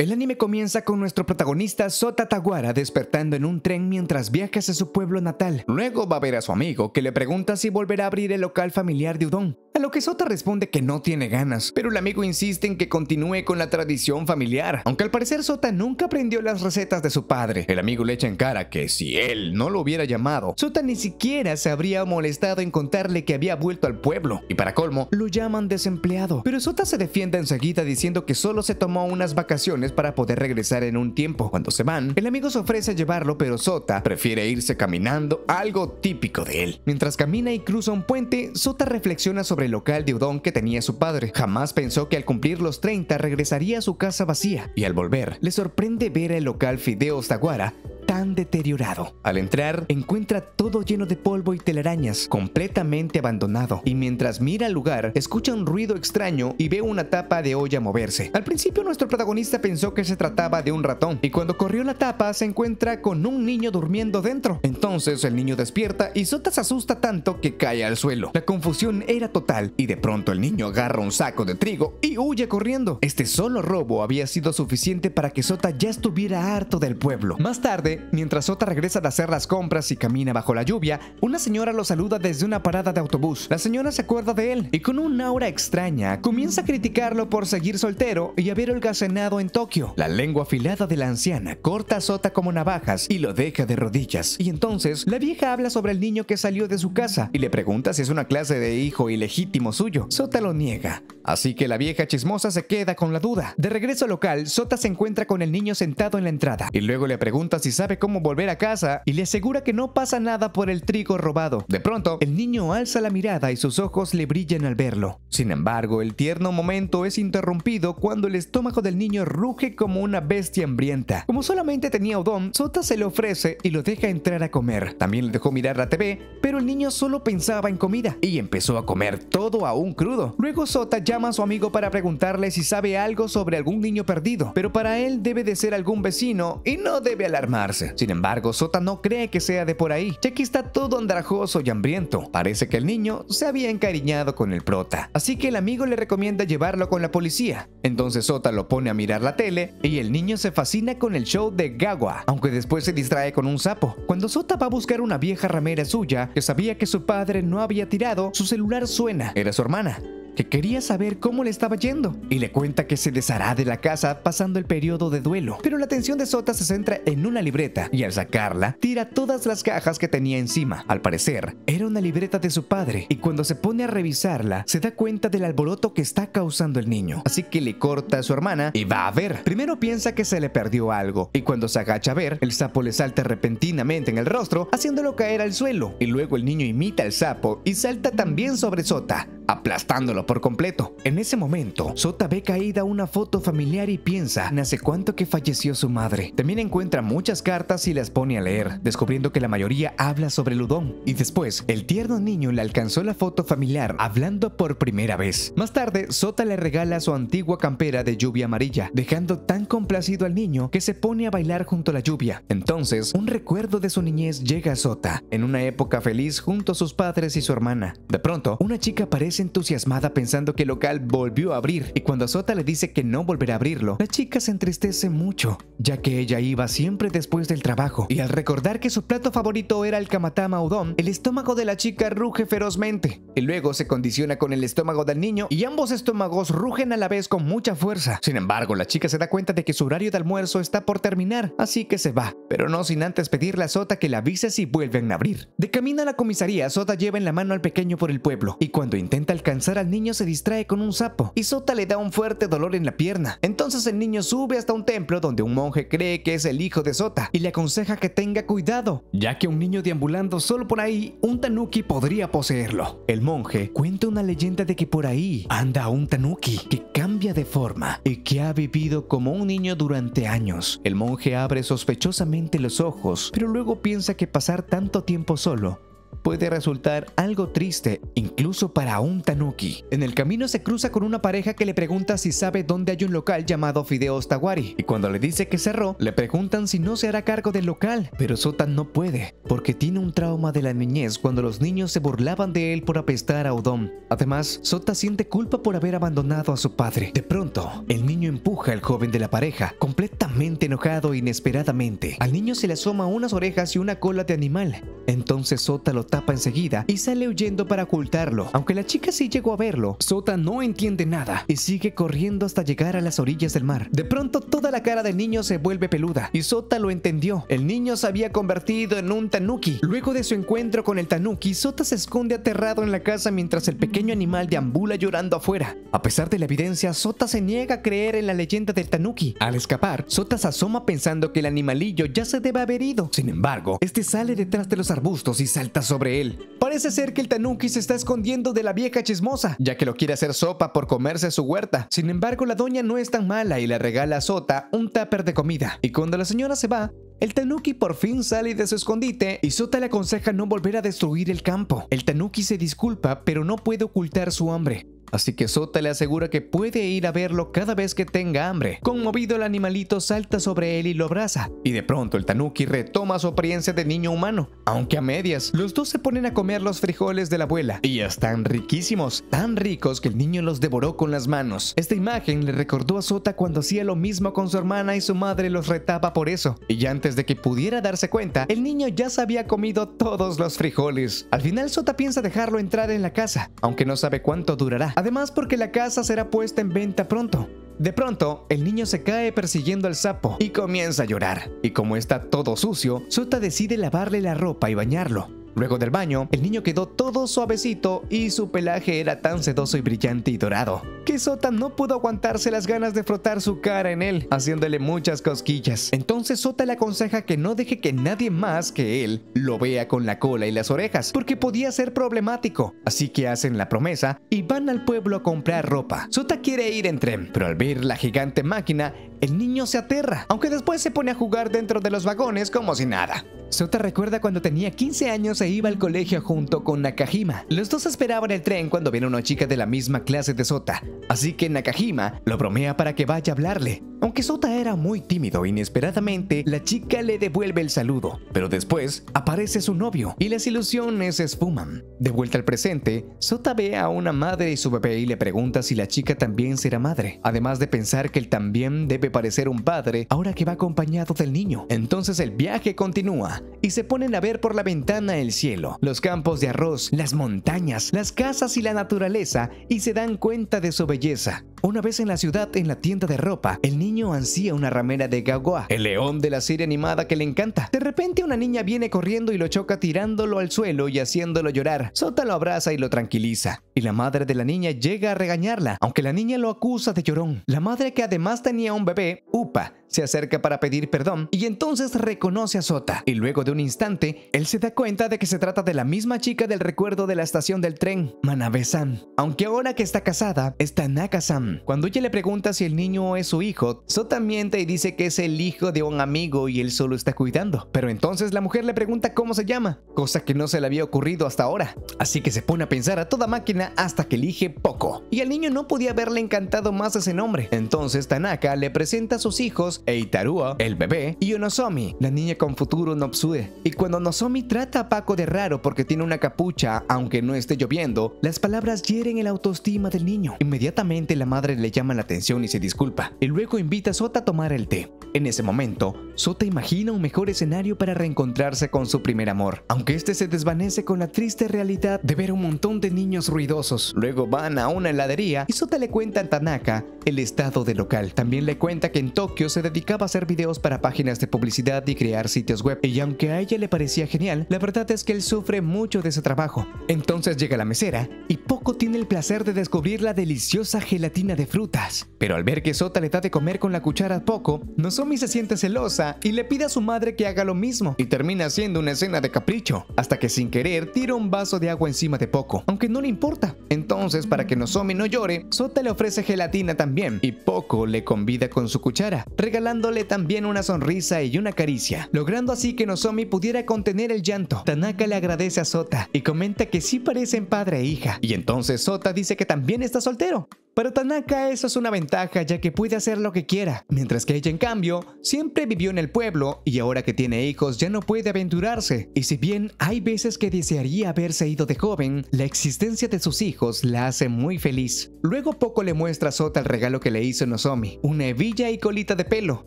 El anime comienza con nuestro protagonista Sota Tawara despertando en un tren mientras viaja hacia su pueblo natal. Luego va a ver a su amigo que le pregunta si volverá a abrir el local familiar de udon. A lo que Sota responde que no tiene ganas, pero el amigo insiste en que continúe con la tradición familiar, aunque al parecer Sota nunca aprendió las recetas de su padre. El amigo le echa en cara que si él no lo hubiera llamado, Sota ni siquiera se habría molestado en contarle que había vuelto al pueblo, y para colmo, lo llaman desempleado. Pero Sota se defiende enseguida diciendo que solo se tomó unas vacaciones para poder regresar en un tiempo. Cuando se van, el amigo se ofrece a llevarlo, pero Sota prefiere irse caminando, algo típico de él. Mientras camina y cruza un puente, Sota reflexiona sobre el local de udon que tenía su padre. Jamás pensó que al cumplir los 30 regresaría a su casa vacía, y al volver, le sorprende ver el local Fideos Taguara tan deteriorado. Al entrar, encuentra todo lleno de polvo y telarañas, completamente abandonado, y mientras mira el lugar, escucha un ruido extraño y ve una tapa de olla moverse. Al principio nuestro protagonista pensó que se trataba de un ratón, y cuando corrió la tapa se encuentra con un niño durmiendo dentro. Entonces el niño despierta y Sota se asusta tanto que cae al suelo. La confusión era total, y de pronto el niño agarra un saco de trigo y huye corriendo. Este solo robo había sido suficiente para que Sota ya estuviera harto del pueblo. Más tarde, mientras Sota regresa de hacer las compras y camina bajo la lluvia, una señora lo saluda desde una parada de autobús. La señora se acuerda de él y con una aura extraña comienza a criticarlo por seguir soltero y haber holgazaneado en Tokio. La lengua afilada de la anciana corta a Sota como navajas y lo deja de rodillas. Y entonces la vieja habla sobre el niño que salió de su casa y le pregunta si es una clase de hijo ilegítimo suyo. Sota lo niega. Así que la vieja chismosa se queda con la duda. De regreso al local, Sota se encuentra con el niño sentado en la entrada y luego le pregunta si sabe cómo volver a casa y le asegura que no pasa nada por el trigo robado. De pronto, el niño alza la mirada y sus ojos le brillan al verlo. Sin embargo, el tierno momento es interrumpido cuando el estómago del niño ruge como una bestia hambrienta. Como solamente tenía udon, Sota se le ofrece y lo deja entrar a comer. También le dejó mirar la TV, pero el niño solo pensaba en comida y empezó a comer todo aún crudo. Luego Sota llama a su amigo para preguntarle si sabe algo sobre algún niño perdido, pero para él debe de ser algún vecino y no debe alarmarse. Sin embargo, Sota no cree que sea de por ahí, ya que está todo andrajoso y hambriento. Parece que el niño se había encariñado con el prota, así que el amigo le recomienda llevarlo con la policía. Entonces Sota lo pone a mirar la tele y el niño se fascina con el show de Gawa, aunque después se distrae con un sapo. Cuando Sota va a buscar una vieja ramera suya que sabía que su padre no había tirado, su celular suena. Era su hermana que quería saber cómo le estaba yendo y le cuenta que se deshará de la casa pasando el periodo de duelo. Pero la atención de Sota se centra en una libreta y al sacarla tira todas las cajas que tenía encima. Al parecer, era una libreta de su padre y cuando se pone a revisarla se da cuenta del alboroto que está causando el niño. Así que le corta a su hermana y va a ver. Primero piensa que se le perdió algo y cuando se agacha a ver, el sapo le salta repentinamente en el rostro haciéndolo caer al suelo y luego el niño imita al sapo y salta también sobre Sota aplastándolo por completo. En ese momento, Sota ve caída una foto familiar y piensa en hace cuánto que falleció su madre. También encuentra muchas cartas y las pone a leer, descubriendo que la mayoría habla sobre el udon. Y después, el tierno niño le alcanzó la foto familiar hablando por primera vez. Más tarde, Sota le regala su antigua campera de lluvia amarilla, dejando tan complacido al niño que se pone a bailar junto a la lluvia. Entonces, un recuerdo de su niñez llega a Sota, en una época feliz junto a sus padres y su hermana. De pronto, una chica aparece entusiasmada pensando que el local volvió a abrir y cuando Sota le dice que no volverá a abrirlo, la chica se entristece mucho, ya que ella iba siempre después del trabajo y al recordar que su plato favorito era el kamatama udon, el estómago de la chica ruge ferozmente y luego se condiciona con el estómago del niño y ambos estómagos rugen a la vez con mucha fuerza. Sin embargo, la chica se da cuenta de que su horario de almuerzo está por terminar, así que se va, pero no sin antes pedirle a Sota que la avise si vuelven a abrir. De camino a la comisaría, Sota lleva en la mano al pequeño por el pueblo y cuando intenta alcanzar al niño se distrae con un sapo y Sota le da un fuerte dolor en la pierna. Entonces el niño sube hasta un templo donde un monje cree que es el hijo de Sota y le aconseja que tenga cuidado, ya que un niño deambulando solo por ahí, un tanuki podría poseerlo. El monje cuenta una leyenda de que por ahí anda un tanuki que cambia de forma y que ha vivido como un niño durante años. El monje abre sospechosamente los ojos, pero luego piensa que pasar tanto tiempo solo puede resultar algo triste, incluso para un tanuki. En el camino se cruza con una pareja que le pregunta si sabe dónde hay un local llamado Fideos Tawari, y cuando le dice que cerró, le preguntan si no se hará cargo del local, pero Sota no puede, porque tiene un trauma de la niñez cuando los niños se burlaban de él por apestar a Udon. Además, Sota siente culpa por haber abandonado a su padre. De pronto, el niño empuja al joven de la pareja, completamente enojado inesperadamente. Al niño se le asoma unas orejas y una cola de animal. Entonces Sota lo tapa enseguida y sale huyendo para ocultarlo. Aunque la chica sí llegó a verlo, Sota no entiende nada y sigue corriendo hasta llegar a las orillas del mar. De pronto toda la cara del niño se vuelve peluda y Sota lo entendió. El niño se había convertido en un tanuki. Luego de su encuentro con el tanuki, Sota se esconde aterrado en la casa mientras el pequeño animal deambula llorando afuera. A pesar de la evidencia, Sota se niega a creer en la leyenda del tanuki. Al escapar, Sota se asoma pensando que el animalillo ya se debe haber ido. Sin embargo, este sale detrás de los arbustos y salta sobre él. Parece ser que el tanuki se está escondiendo de la vieja chismosa, ya que lo quiere hacer sopa por comerse su huerta. Sin embargo, la doña no es tan mala y le regala a Sota un tupper de comida. Y cuando la señora se va, el tanuki por fin sale de su escondite y Sota le aconseja no volver a destruir el campo. El tanuki se disculpa, pero no puede ocultar su hambre. Así que Sota le asegura que puede ir a verlo cada vez que tenga hambre. Conmovido el animalito salta sobre él y lo abraza. Y de pronto el tanuki retoma su apariencia de niño humano. Aunque a medias, los dos se ponen a comer los frijoles de la abuela. Y están riquísimos, tan ricos que el niño los devoró con las manos. Esta imagen le recordó a Sota cuando hacía lo mismo con su hermana y su madre los retaba por eso. Y ya antes de que pudiera darse cuenta, el niño ya se había comido todos los frijoles. Al final Sota piensa dejarlo entrar en la casa, aunque no sabe cuánto durará. Además porque la casa será puesta en venta pronto. De pronto, el niño se cae persiguiendo al sapo y comienza a llorar. Y como está todo sucio, Sota decide lavarle la ropa y bañarlo. Luego del baño, el niño quedó todo suavecito y su pelaje era tan sedoso y brillante y dorado, que Sota no pudo aguantarse las ganas de frotar su cara en él, haciéndole muchas cosquillas. Entonces Sota le aconseja que no deje que nadie más que él lo vea con la cola y las orejas, porque podía ser problemático. Así que hacen la promesa y van al pueblo a comprar ropa. Sota quiere ir en tren, pero al ver la gigante máquina, el niño se aterra, aunque después se pone a jugar dentro de los vagones como si nada. Sota recuerda cuando tenía 15 años e iba al colegio junto con Nakajima. Los dos esperaban el tren cuando viene una chica de la misma clase de Sota, así que Nakajima lo bromea para que vaya a hablarle. Aunque Sota era muy tímido, inesperadamente la chica le devuelve el saludo, pero después aparece su novio y las ilusiones se esfuman. De vuelta al presente, Sota ve a una madre y su bebé y le pregunta si la chica también será madre, además de pensar que él también debe parecer un padre ahora que va acompañado del niño. Entonces el viaje continúa y se ponen a ver por la ventana el cielo, los campos de arroz, las montañas, las casas y la naturaleza y se dan cuenta de su belleza. Una vez en la ciudad, en la tienda de ropa, el niño ansía una ramera de Gagoa, el león de la serie animada que le encanta. De repente una niña viene corriendo y lo choca tirándolo al suelo y haciéndolo llorar. Sota lo abraza y lo tranquiliza. Y la madre de la niña llega a regañarla, aunque la niña lo acusa de llorón. La madre que además tenía un bebé, Upa, se acerca para pedir perdón y entonces reconoce a Sota. Y luego de un instante, él se da cuenta de que se trata de la misma chica del recuerdo de la estación del tren, Manabe-san. Aunque ahora que está casada, es Tanaka-san. Cuando ella le pregunta si el niño es su hijo, Sota miente y dice que es el hijo de un amigo y él solo está cuidando. Pero entonces la mujer le pregunta cómo se llama, cosa que no se le había ocurrido hasta ahora. Así que se pone a pensar a toda máquina hasta que elige Poco. Y al niño no podía haberle encantado más ese nombre. Entonces Tanaka le presenta a sus hijos Eitarua, el bebé, y Onozomi, la niña con futuro Nopsue. Y cuando Nozomi trata a Paco de raro porque tiene una capucha, aunque no esté lloviendo, las palabras hieren el autoestima del niño. Inmediatamente la madre le llama la atención y se disculpa, y luego invita a Sota a tomar el té. En ese momento, Sota imagina un mejor escenario para reencontrarse con su primer amor, aunque este se desvanece con la triste realidad de ver un montón de niños ruidosos. Luego van a una heladería y Sota le cuenta a Tanaka el estado del local. También le cuenta que en Tokio se dedicaba a hacer videos para páginas de publicidad y crear sitios web. Y aunque a ella le parecía genial, la verdad es que él sufre mucho de ese trabajo. Entonces llega la mesera y poco tiene el placer de descubrir la deliciosa gelatina de frutas. Pero al ver que Sota le da de comer con la cuchara poco, Nozomi se siente celosa y le pide a su madre que haga lo mismo. Y termina haciendo una escena de capricho, hasta que sin querer tira un vaso de agua encima de Poco, aunque no le importa. Entonces, para que Nozomi no llore, Sota le ofrece gelatina también y Poco le convida con su cuchara, regalándole también una sonrisa y una caricia, logrando así que Nozomi pudiera contener el llanto. Tanaka le agradece a Sota y comenta que sí parecen padre e hija, y entonces Sota dice que también está soltero. Para Tanaka eso es una ventaja ya que puede hacer lo que quiera, mientras que ella en cambio siempre vivió en el pueblo y ahora que tiene hijos ya no puede aventurarse. Y si bien hay veces que desearía haberse ido de joven, la existencia de sus hijos la hace muy feliz. Luego Poco le muestra a Sota el regalo que le hizo Nozomi, una hebilla y colita de pelo.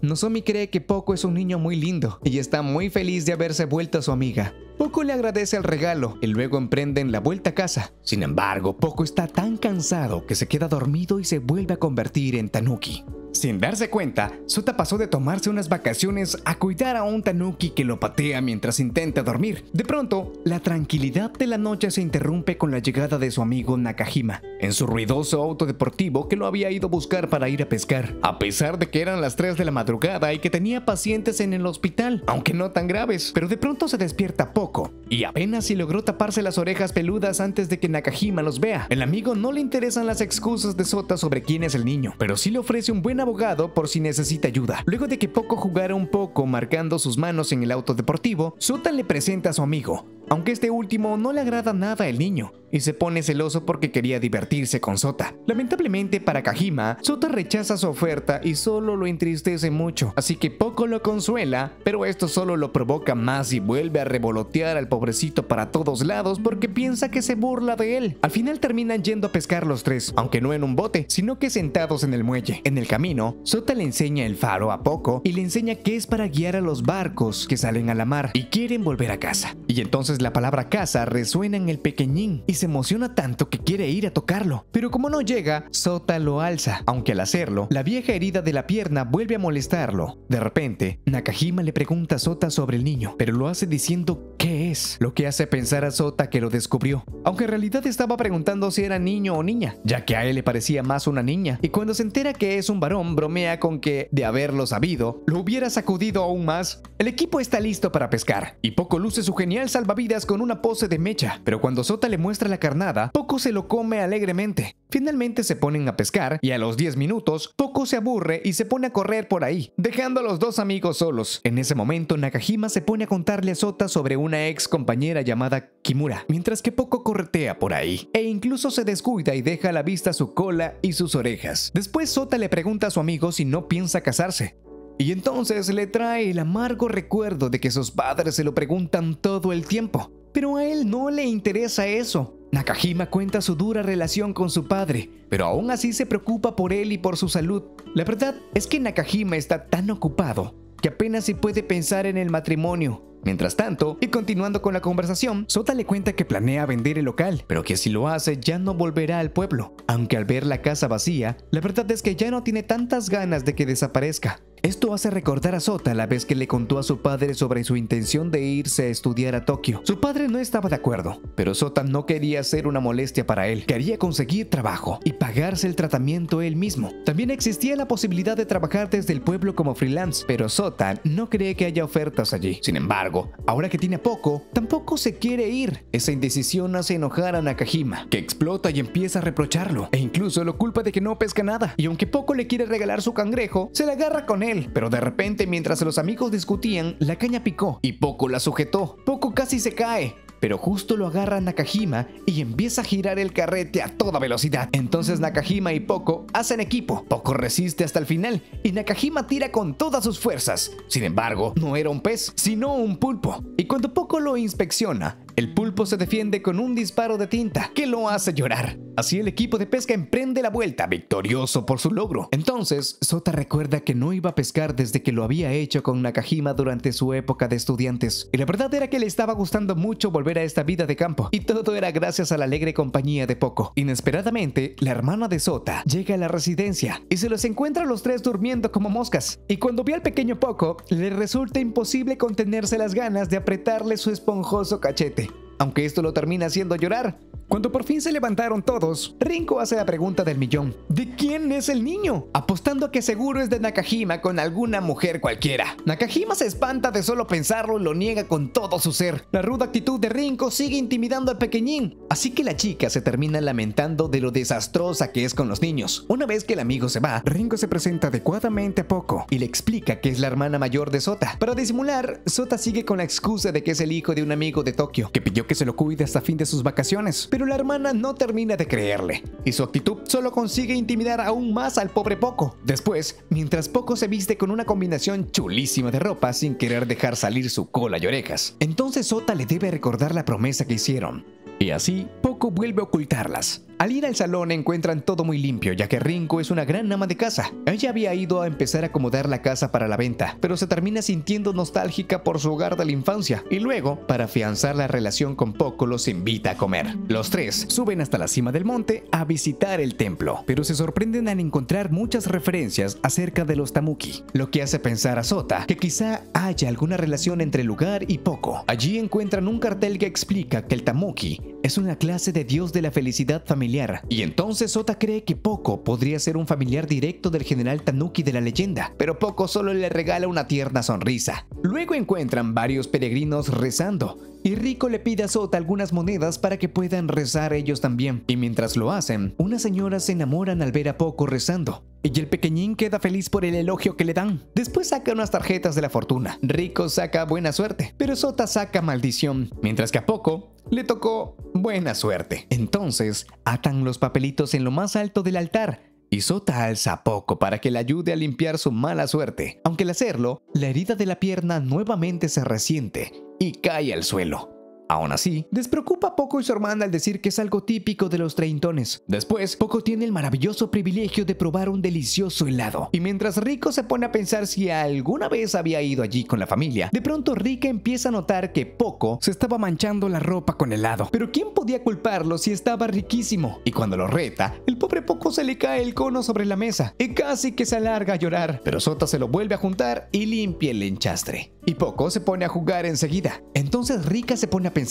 Nozomi cree que Poco es un niño muy lindo y está muy feliz de haberse vuelto su amiga. Poco le agradece el regalo y luego emprenden la vuelta a casa. Sin embargo, Poco está tan cansado que se queda dormido y se vuelve a convertir en Tanuki. Sin darse cuenta, Sota pasó de tomarse unas vacaciones a cuidar a un tanuki que lo patea mientras intenta dormir. De pronto, la tranquilidad de la noche se interrumpe con la llegada de su amigo Nakajima, en su ruidoso auto deportivo que lo había ido a buscar para ir a pescar, a pesar de que eran las 3 de la madrugada y que tenía pacientes en el hospital, aunque no tan graves, pero de pronto se despierta poco y apenas si logró taparse las orejas peludas antes de que Nakajima los vea. El amigo no le interesan las excusas de Sota sobre quién es el niño, pero sí le ofrece un buen abogado por si necesita ayuda. Luego de que Poco jugara un poco marcando sus manos en el auto deportivo, Sota le presenta a su amigo, aunque este último no le agrada nada al niño y se pone celoso porque quería divertirse con Sota. Lamentablemente para Kajima, Sota rechaza su oferta y solo lo entristece mucho, así que poco lo consuela, pero esto solo lo provoca más y vuelve a revolotear al pobrecito para todos lados porque piensa que se burla de él. Al final terminan yendo a pescar los tres, aunque no en un bote, sino que sentados en el muelle. En el camino, Sota le enseña el faro a Poco y le enseña que es para guiar a los barcos que salen a la mar y quieren volver a casa. Y entonces la palabra casa resuena en el pequeñín y se emociona tanto que quiere ir a tocarlo. Pero como no llega, Sota lo alza, aunque al hacerlo, la vieja herida de la pierna vuelve a molestarlo. De repente, Nakajima le pregunta a Sota sobre el niño, pero lo hace diciendo qué es, lo que hace pensar a Sota que lo descubrió, aunque en realidad estaba preguntando si era niño o niña, ya que a él le parecía más una niña, y cuando se entera que es un varón, bromea con que, de haberlo sabido, lo hubiera sacudido aún más. El equipo está listo para pescar, y Poco luce su genial salvavidas con una pose de mecha, pero cuando Sota le muestra la carnada, Poco se lo come alegremente. Finalmente se ponen a pescar y a los 10 minutos, Poco se aburre y se pone a correr por ahí, dejando a los dos amigos solos. En ese momento, Nakajima se pone a contarle a Sota sobre una ex compañera llamada Kimura, mientras que Poco corretea por ahí, e incluso se descuida y deja a la vista su cola y sus orejas. Después Sota le pregunta a su amigo si no piensa casarse, y entonces le trae el amargo recuerdo de que sus padres se lo preguntan todo el tiempo. Pero a él no le interesa eso. Nakajima cuenta su dura relación con su padre, pero aún así se preocupa por él y por su salud. La verdad es que Nakajima está tan ocupado que apenas se puede pensar en el matrimonio. Mientras tanto, y continuando con la conversación, Sota le cuenta que planea vender el local, pero que si lo hace ya no volverá al pueblo. Aunque al ver la casa vacía, la verdad es que ya no tiene tantas ganas de que desaparezca. Esto hace recordar a Sota la vez que le contó a su padre sobre su intención de irse a estudiar a Tokio. Su padre no estaba de acuerdo, pero Sota no quería ser una molestia para él. Quería conseguir trabajo y pagarse el tratamiento él mismo. También existía la posibilidad de trabajar desde el pueblo como freelance, pero Sota no cree que haya ofertas allí. Sin embargo, ahora que tiene poco, tampoco se quiere ir. Esa indecisión hace enojar a Nakajima, que explota y empieza a reprocharlo, e incluso lo culpa de que no pesca nada. Y aunque poco le quiere regalar su cangrejo, se le agarra con él pero de repente mientras los amigos discutían, la caña picó y Poco la sujetó. Poco casi se cae, pero justo lo agarra Nakajima y empieza a girar el carrete a toda velocidad. Entonces Nakajima y Poco hacen equipo. Poco resiste hasta el final y Nakajima tira con todas sus fuerzas. Sin embargo, no era un pez, sino un pulpo. Y cuando Poco lo inspecciona, el pulpo se defiende con un disparo de tinta que lo hace llorar. Así el equipo de pesca emprende la vuelta, victorioso por su logro. Entonces, Sota recuerda que no iba a pescar desde que lo había hecho con Nakajima durante su época de estudiantes. Y la verdad era que le estaba gustando mucho volver a esta vida de campo. Y todo era gracias a la alegre compañía de Poco. Inesperadamente, la hermana de Sota llega a la residencia y se los encuentra a los tres durmiendo como moscas. Y cuando ve al pequeño Poco, le resulta imposible contenerse las ganas de apretarle su esponjoso cachete aunque esto lo termina haciendo llorar. Cuando por fin se levantaron todos, Rinko hace la pregunta del millón. ¿De quién es el niño? Apostando a que seguro es de Nakajima con alguna mujer cualquiera. Nakajima se espanta de solo pensarlo y lo niega con todo su ser. La ruda actitud de Rinko sigue intimidando al pequeñín, así que la chica se termina lamentando de lo desastrosa que es con los niños. Una vez que el amigo se va, Rinko se presenta adecuadamente a Poco y le explica que es la hermana mayor de Sota. Para disimular, Sota sigue con la excusa de que es el hijo de un amigo de Tokio, que pidió que se lo cuide hasta fin de sus vacaciones. Pero la hermana no termina de creerle, y su actitud solo consigue intimidar aún más al pobre Poco. Después, mientras Poco se viste con una combinación chulísima de ropa sin querer dejar salir su cola y orejas, entonces Sota le debe recordar la promesa que hicieron. Y así, Poco vuelve a ocultarlas. Al ir al salón encuentran todo muy limpio, ya que Rinko es una gran ama de casa. Ella había ido a empezar a acomodar la casa para la venta, pero se termina sintiendo nostálgica por su hogar de la infancia, y luego, para afianzar la relación con Poco, los invita a comer. Los tres suben hasta la cima del monte a visitar el templo, pero se sorprenden al encontrar muchas referencias acerca de los Tamuki, lo que hace pensar a Sota que quizá haya alguna relación entre el lugar y Poco. Allí encuentran un cartel que explica que el Tamuki es una clase de dios de la felicidad familiar y entonces Sota cree que Poco podría ser un familiar directo del general Tanuki de la leyenda, pero Poco solo le regala una tierna sonrisa. Luego encuentran varios peregrinos rezando, y Rico le pide a Sota algunas monedas para que puedan rezar ellos también. Y mientras lo hacen, unas señoras se enamoran al ver a Poco rezando. Y el pequeñín queda feliz por el elogio que le dan. Después saca unas tarjetas de la fortuna. Rico saca buena suerte, pero Sota saca maldición, mientras que a Poco le tocó buena suerte. Entonces, atan los papelitos en lo más alto del altar y Sota alza a Poco para que le ayude a limpiar su mala suerte. Aunque al hacerlo, la herida de la pierna nuevamente se resiente y cae al suelo. Aún así, despreocupa Poco y su hermana al decir que es algo típico de los treintones. Después, Poco tiene el maravilloso privilegio de probar un delicioso helado. Y mientras Rico se pone a pensar si alguna vez había ido allí con la familia, de pronto Rika empieza a notar que Poco se estaba manchando la ropa con helado. Pero ¿quién podía culparlo si estaba riquísimo? Y cuando lo reta, el pobre Poco se le cae el cono sobre la mesa y casi que se alarga a llorar. Pero Sota se lo vuelve a juntar y limpia el enchastre. Y Poco se pone a jugar enseguida. Entonces Rika se pone a pensar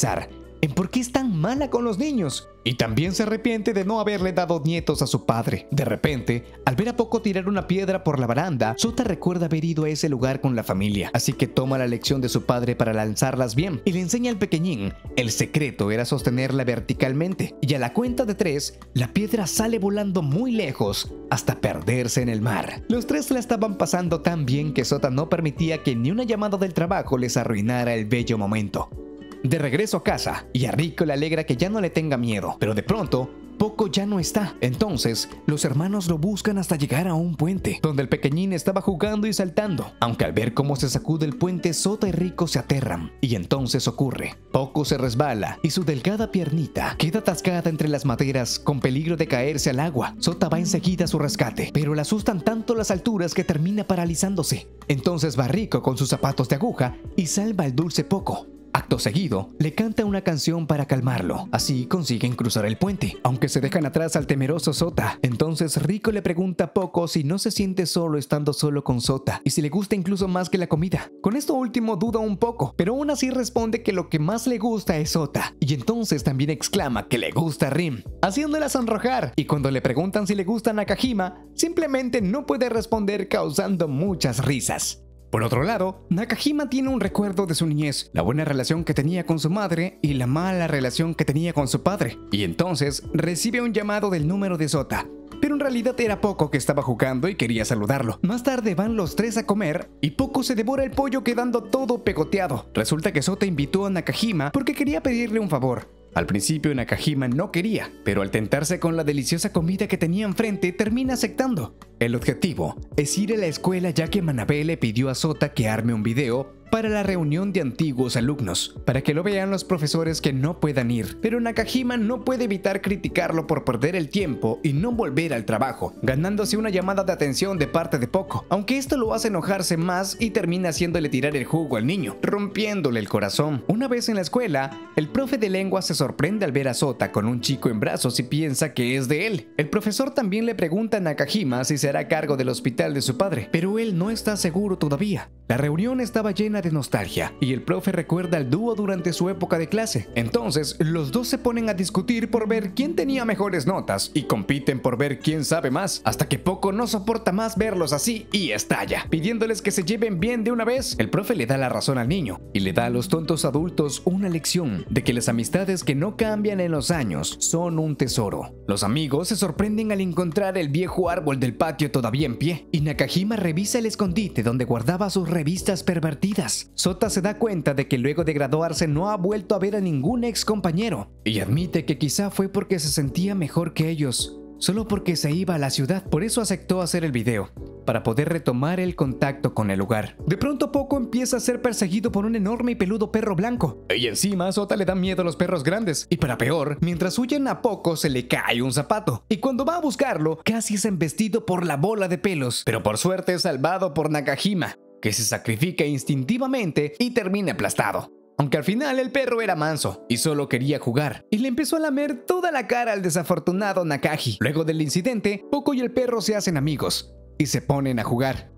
en por qué es tan mala con los niños. Y también se arrepiente de no haberle dado nietos a su padre. De repente, al ver a Poco tirar una piedra por la baranda, Sota recuerda haber ido a ese lugar con la familia, así que toma la lección de su padre para lanzarlas bien y le enseña al pequeñín. El secreto era sostenerla verticalmente, y a la cuenta de tres, la piedra sale volando muy lejos hasta perderse en el mar. Los tres la estaban pasando tan bien que Sota no permitía que ni una llamada del trabajo les arruinara el bello momento. De regreso a casa, y a Rico le alegra que ya no le tenga miedo, pero de pronto poco ya no está. Entonces, los hermanos lo buscan hasta llegar a un puente, donde el pequeñín estaba jugando y saltando. Aunque al ver cómo se sacude el puente, Sota y Rico se aterran. Y entonces ocurre. Poco se resbala y su delgada piernita queda atascada entre las maderas con peligro de caerse al agua. Sota va enseguida a su rescate, pero le asustan tanto las alturas que termina paralizándose. Entonces va Rico con sus zapatos de aguja y salva al dulce Poco. Acto seguido, le canta una canción para calmarlo. Así consiguen cruzar el puente, aunque se dejan atrás al temeroso Sota. Entonces Rico le pregunta a Poco si no se siente solo estando solo con Sota y si le gusta incluso más que la comida. Con esto último duda un poco, pero aún así responde que lo que más le gusta es Sota. Y entonces también exclama que le gusta Rim, haciéndola sonrojar. Y cuando le preguntan si le gusta Nakajima, simplemente no puede responder causando muchas risas. Por otro lado, Nakajima tiene un recuerdo de su niñez, la buena relación que tenía con su madre y la mala relación que tenía con su padre, y entonces recibe un llamado del número de Sota. Pero en realidad era Poco que estaba jugando y quería saludarlo. Más tarde van los tres a comer y Poco se devora el pollo quedando todo pegoteado. Resulta que Sota invitó a Nakajima porque quería pedirle un favor. Al principio Nakajima no quería, pero al tentarse con la deliciosa comida que tenía enfrente termina aceptando. El objetivo es ir a la escuela ya que Manabe le pidió a Sota que arme un video para la reunión de antiguos alumnos, para que lo vean los profesores que no puedan ir. Pero Nakajima no puede evitar criticarlo por perder el tiempo y no volver al trabajo, ganándose una llamada de atención de parte de Poco, aunque esto lo hace enojarse más y termina haciéndole tirar el jugo al niño, rompiéndole el corazón. Una vez en la escuela, el profe de lengua se sorprende al ver a Sota con un chico en brazos y piensa que es de él. El profesor también le pregunta a Nakajima si será cargo del hospital de su padre, pero él no está seguro todavía. La reunión estaba llena de nostalgia, y el profe recuerda al dúo durante su época de clase. Entonces, los dos se ponen a discutir por ver quién tenía mejores notas y compiten por ver quién sabe más, hasta que Poco no soporta más verlos así y estalla, pidiéndoles que se lleven bien de una vez. El profe le da la razón al niño y le da a los tontos adultos una lección de que las amistades que no cambian en los años son un tesoro. Los amigos se sorprenden al encontrar el viejo árbol del patio todavía en pie y Nakajima revisa el escondite donde guardaba sus revistas pervertidas. Sota se da cuenta de que luego de graduarse no ha vuelto a ver a ningún ex compañero y admite que quizá fue porque se sentía mejor que ellos solo porque se iba a la ciudad, por eso aceptó hacer el video, para poder retomar el contacto con el lugar. De pronto Poco empieza a ser perseguido por un enorme y peludo perro blanco, y encima Sota le da miedo a los perros grandes, y para peor, mientras huyen a Poco se le cae un zapato, y cuando va a buscarlo, casi es embestido por la bola de pelos, pero por suerte es salvado por Nakajima, que se sacrifica instintivamente y termina aplastado. Aunque al final el perro era manso y solo quería jugar, y le empezó a lamer toda la cara al desafortunado Nakaji. Luego del incidente, Poco y el perro se hacen amigos y se ponen a jugar.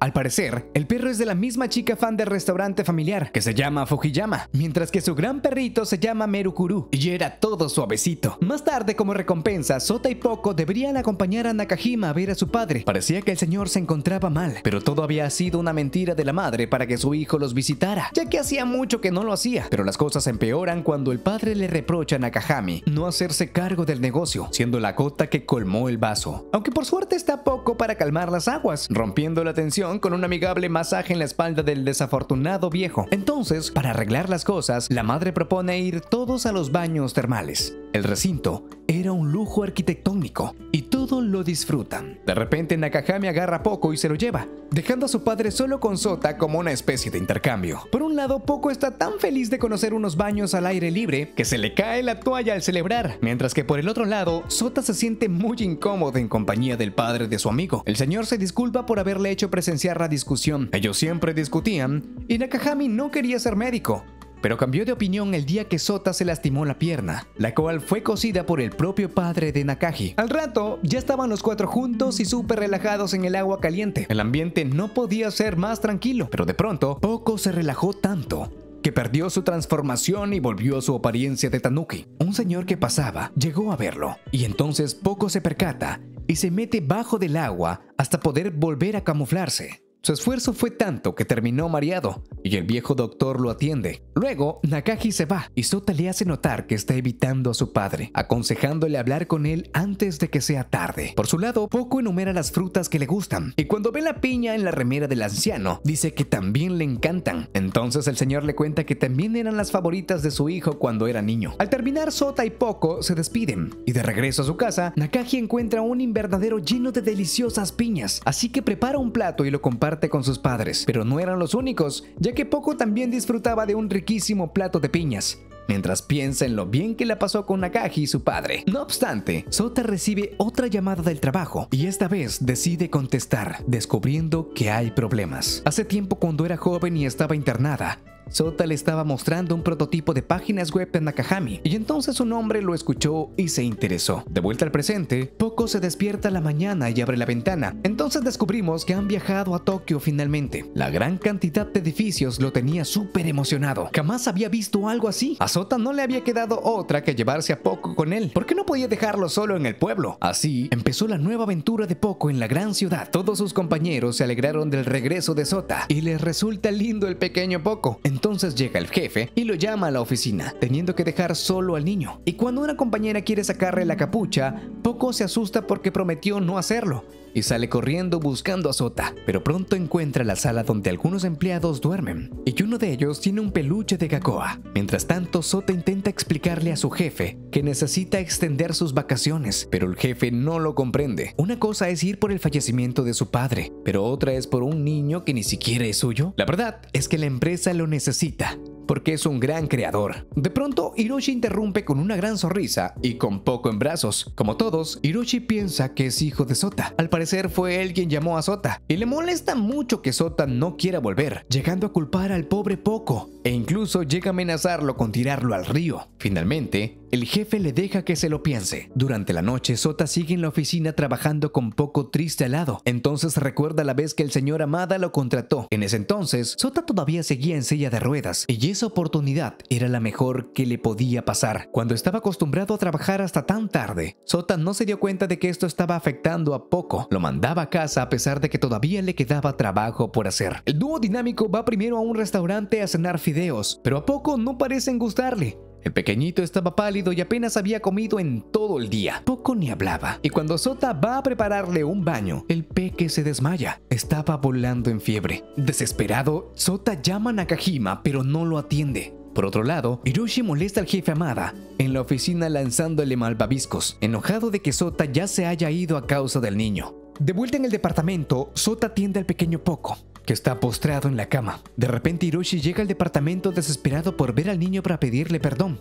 Al parecer, el perro es de la misma chica fan del restaurante familiar, que se llama Fujiyama, mientras que su gran perrito se llama Merukuru, y era todo suavecito. Más tarde, como recompensa, Sota y Poco deberían acompañar a Nakajima a ver a su padre. Parecía que el señor se encontraba mal, pero todo había sido una mentira de la madre para que su hijo los visitara, ya que hacía mucho que no lo hacía. Pero las cosas empeoran cuando el padre le reprocha a Nakahami no hacerse cargo del negocio, siendo la gota que colmó el vaso. Aunque por suerte está Poco para calmar las aguas, rompiendo la tensión con un amigable masaje en la espalda del desafortunado viejo. Entonces, para arreglar las cosas, la madre propone ir todos a los baños termales. El recinto era un lujo arquitectónico y todo lo disfrutan. De repente Nakahami agarra Poco y se lo lleva, dejando a su padre solo con Sota como una especie de intercambio. Por un lado, Poco está tan feliz de conocer unos baños al aire libre que se le cae la toalla al celebrar, mientras que por el otro lado, Sota se siente muy incómodo en compañía del padre de su amigo. El señor se disculpa por haberle hecho presenciar la discusión. Ellos siempre discutían y Nakahami no quería ser médico, pero cambió de opinión el día que Sota se lastimó la pierna, la cual fue cosida por el propio padre de Nakaji. Al rato, ya estaban los cuatro juntos y súper relajados en el agua caliente. El ambiente no podía ser más tranquilo, pero de pronto, Poco se relajó tanto que perdió su transformación y volvió a su apariencia de Tanuki. Un señor que pasaba llegó a verlo, y entonces Poco se percata y se mete bajo del agua hasta poder volver a camuflarse. Su esfuerzo fue tanto que terminó mareado y el viejo doctor lo atiende. Luego, Nakaji se va y Sota le hace notar que está evitando a su padre, aconsejándole hablar con él antes de que sea tarde. Por su lado, Poco enumera las frutas que le gustan y cuando ve la piña en la remera del anciano, dice que también le encantan. Entonces el señor le cuenta que también eran las favoritas de su hijo cuando era niño. Al terminar, Sota y Poco se despiden y de regreso a su casa, Nakaji encuentra un invernadero lleno de deliciosas piñas, así que prepara un plato y lo comparte con sus padres, pero no eran los únicos, ya que Poco también disfrutaba de un riquísimo plato de piñas mientras piensa en lo bien que le pasó con Nakaji y su padre. No obstante, Sota recibe otra llamada del trabajo y esta vez decide contestar, descubriendo que hay problemas. Hace tiempo cuando era joven y estaba internada, Sota le estaba mostrando un prototipo de páginas web en Nakahami y entonces un hombre lo escuchó y se interesó. De vuelta al presente, Poco se despierta la mañana y abre la ventana. Entonces descubrimos que han viajado a Tokio finalmente. La gran cantidad de edificios lo tenía súper emocionado. Jamás había visto algo así. A Sota no le había quedado otra que llevarse a Poco con él. ¿Por qué no podía dejarlo solo en el pueblo? Así empezó la nueva aventura de Poco en la gran ciudad. Todos sus compañeros se alegraron del regreso de Sota y les resulta lindo el pequeño Poco. Entonces llega el jefe y lo llama a la oficina, teniendo que dejar solo al niño. Y cuando una compañera quiere sacarle la capucha, Poco se asusta porque prometió no hacerlo y sale corriendo buscando a Sota, pero pronto encuentra la sala donde algunos empleados duermen y uno de ellos tiene un peluche de Gakoa. Mientras tanto, Sota intenta explicarle a su jefe que necesita extender sus vacaciones, pero el jefe no lo comprende. Una cosa es ir por el fallecimiento de su padre, pero otra es por un niño que ni siquiera es suyo. La verdad es que la empresa lo necesita porque es un gran creador. De pronto, Hiroshi interrumpe con una gran sonrisa y con poco en brazos. Como todos, Hiroshi piensa que es hijo de Sota. Al parecer fue él quien llamó a Sota y le molesta mucho que Sota no quiera volver, llegando a culpar al pobre Poco e incluso llega a amenazarlo con tirarlo al río. Finalmente, El jefe le deja que se lo piense. Durante la noche, Sota sigue en la oficina trabajando con poco triste al lado. Entonces recuerda la vez que el señor Amada lo contrató. En ese entonces, Sota todavía seguía en silla de ruedas y esa oportunidad era la mejor que le podía pasar. Cuando estaba acostumbrado a trabajar hasta tan tarde, Sota no se dio cuenta de que esto estaba afectando a poco. Lo mandaba a casa a pesar de que todavía le quedaba trabajo por hacer. El dúo dinámico va primero a un restaurante a cenar fideos, pero a poco no parecen gustarle. El pequeñito estaba pálido y apenas había comido en todo el día. Poco ni hablaba. Y cuando Sota va a prepararle un baño, el peque se desmaya. Estaba volando en fiebre. Desesperado, Sota llama a Nakajima, pero no lo atiende. Por otro lado, Hiroshi molesta al jefe Amada en la oficina lanzándole malvaviscos, enojado de que Sota ya se haya ido a causa del niño. De vuelta en el departamento, Sota atiende al pequeño Poco, que está postrado en la cama. De repente Hiroshi llega al departamento desesperado por ver al niño para pedirle perdón.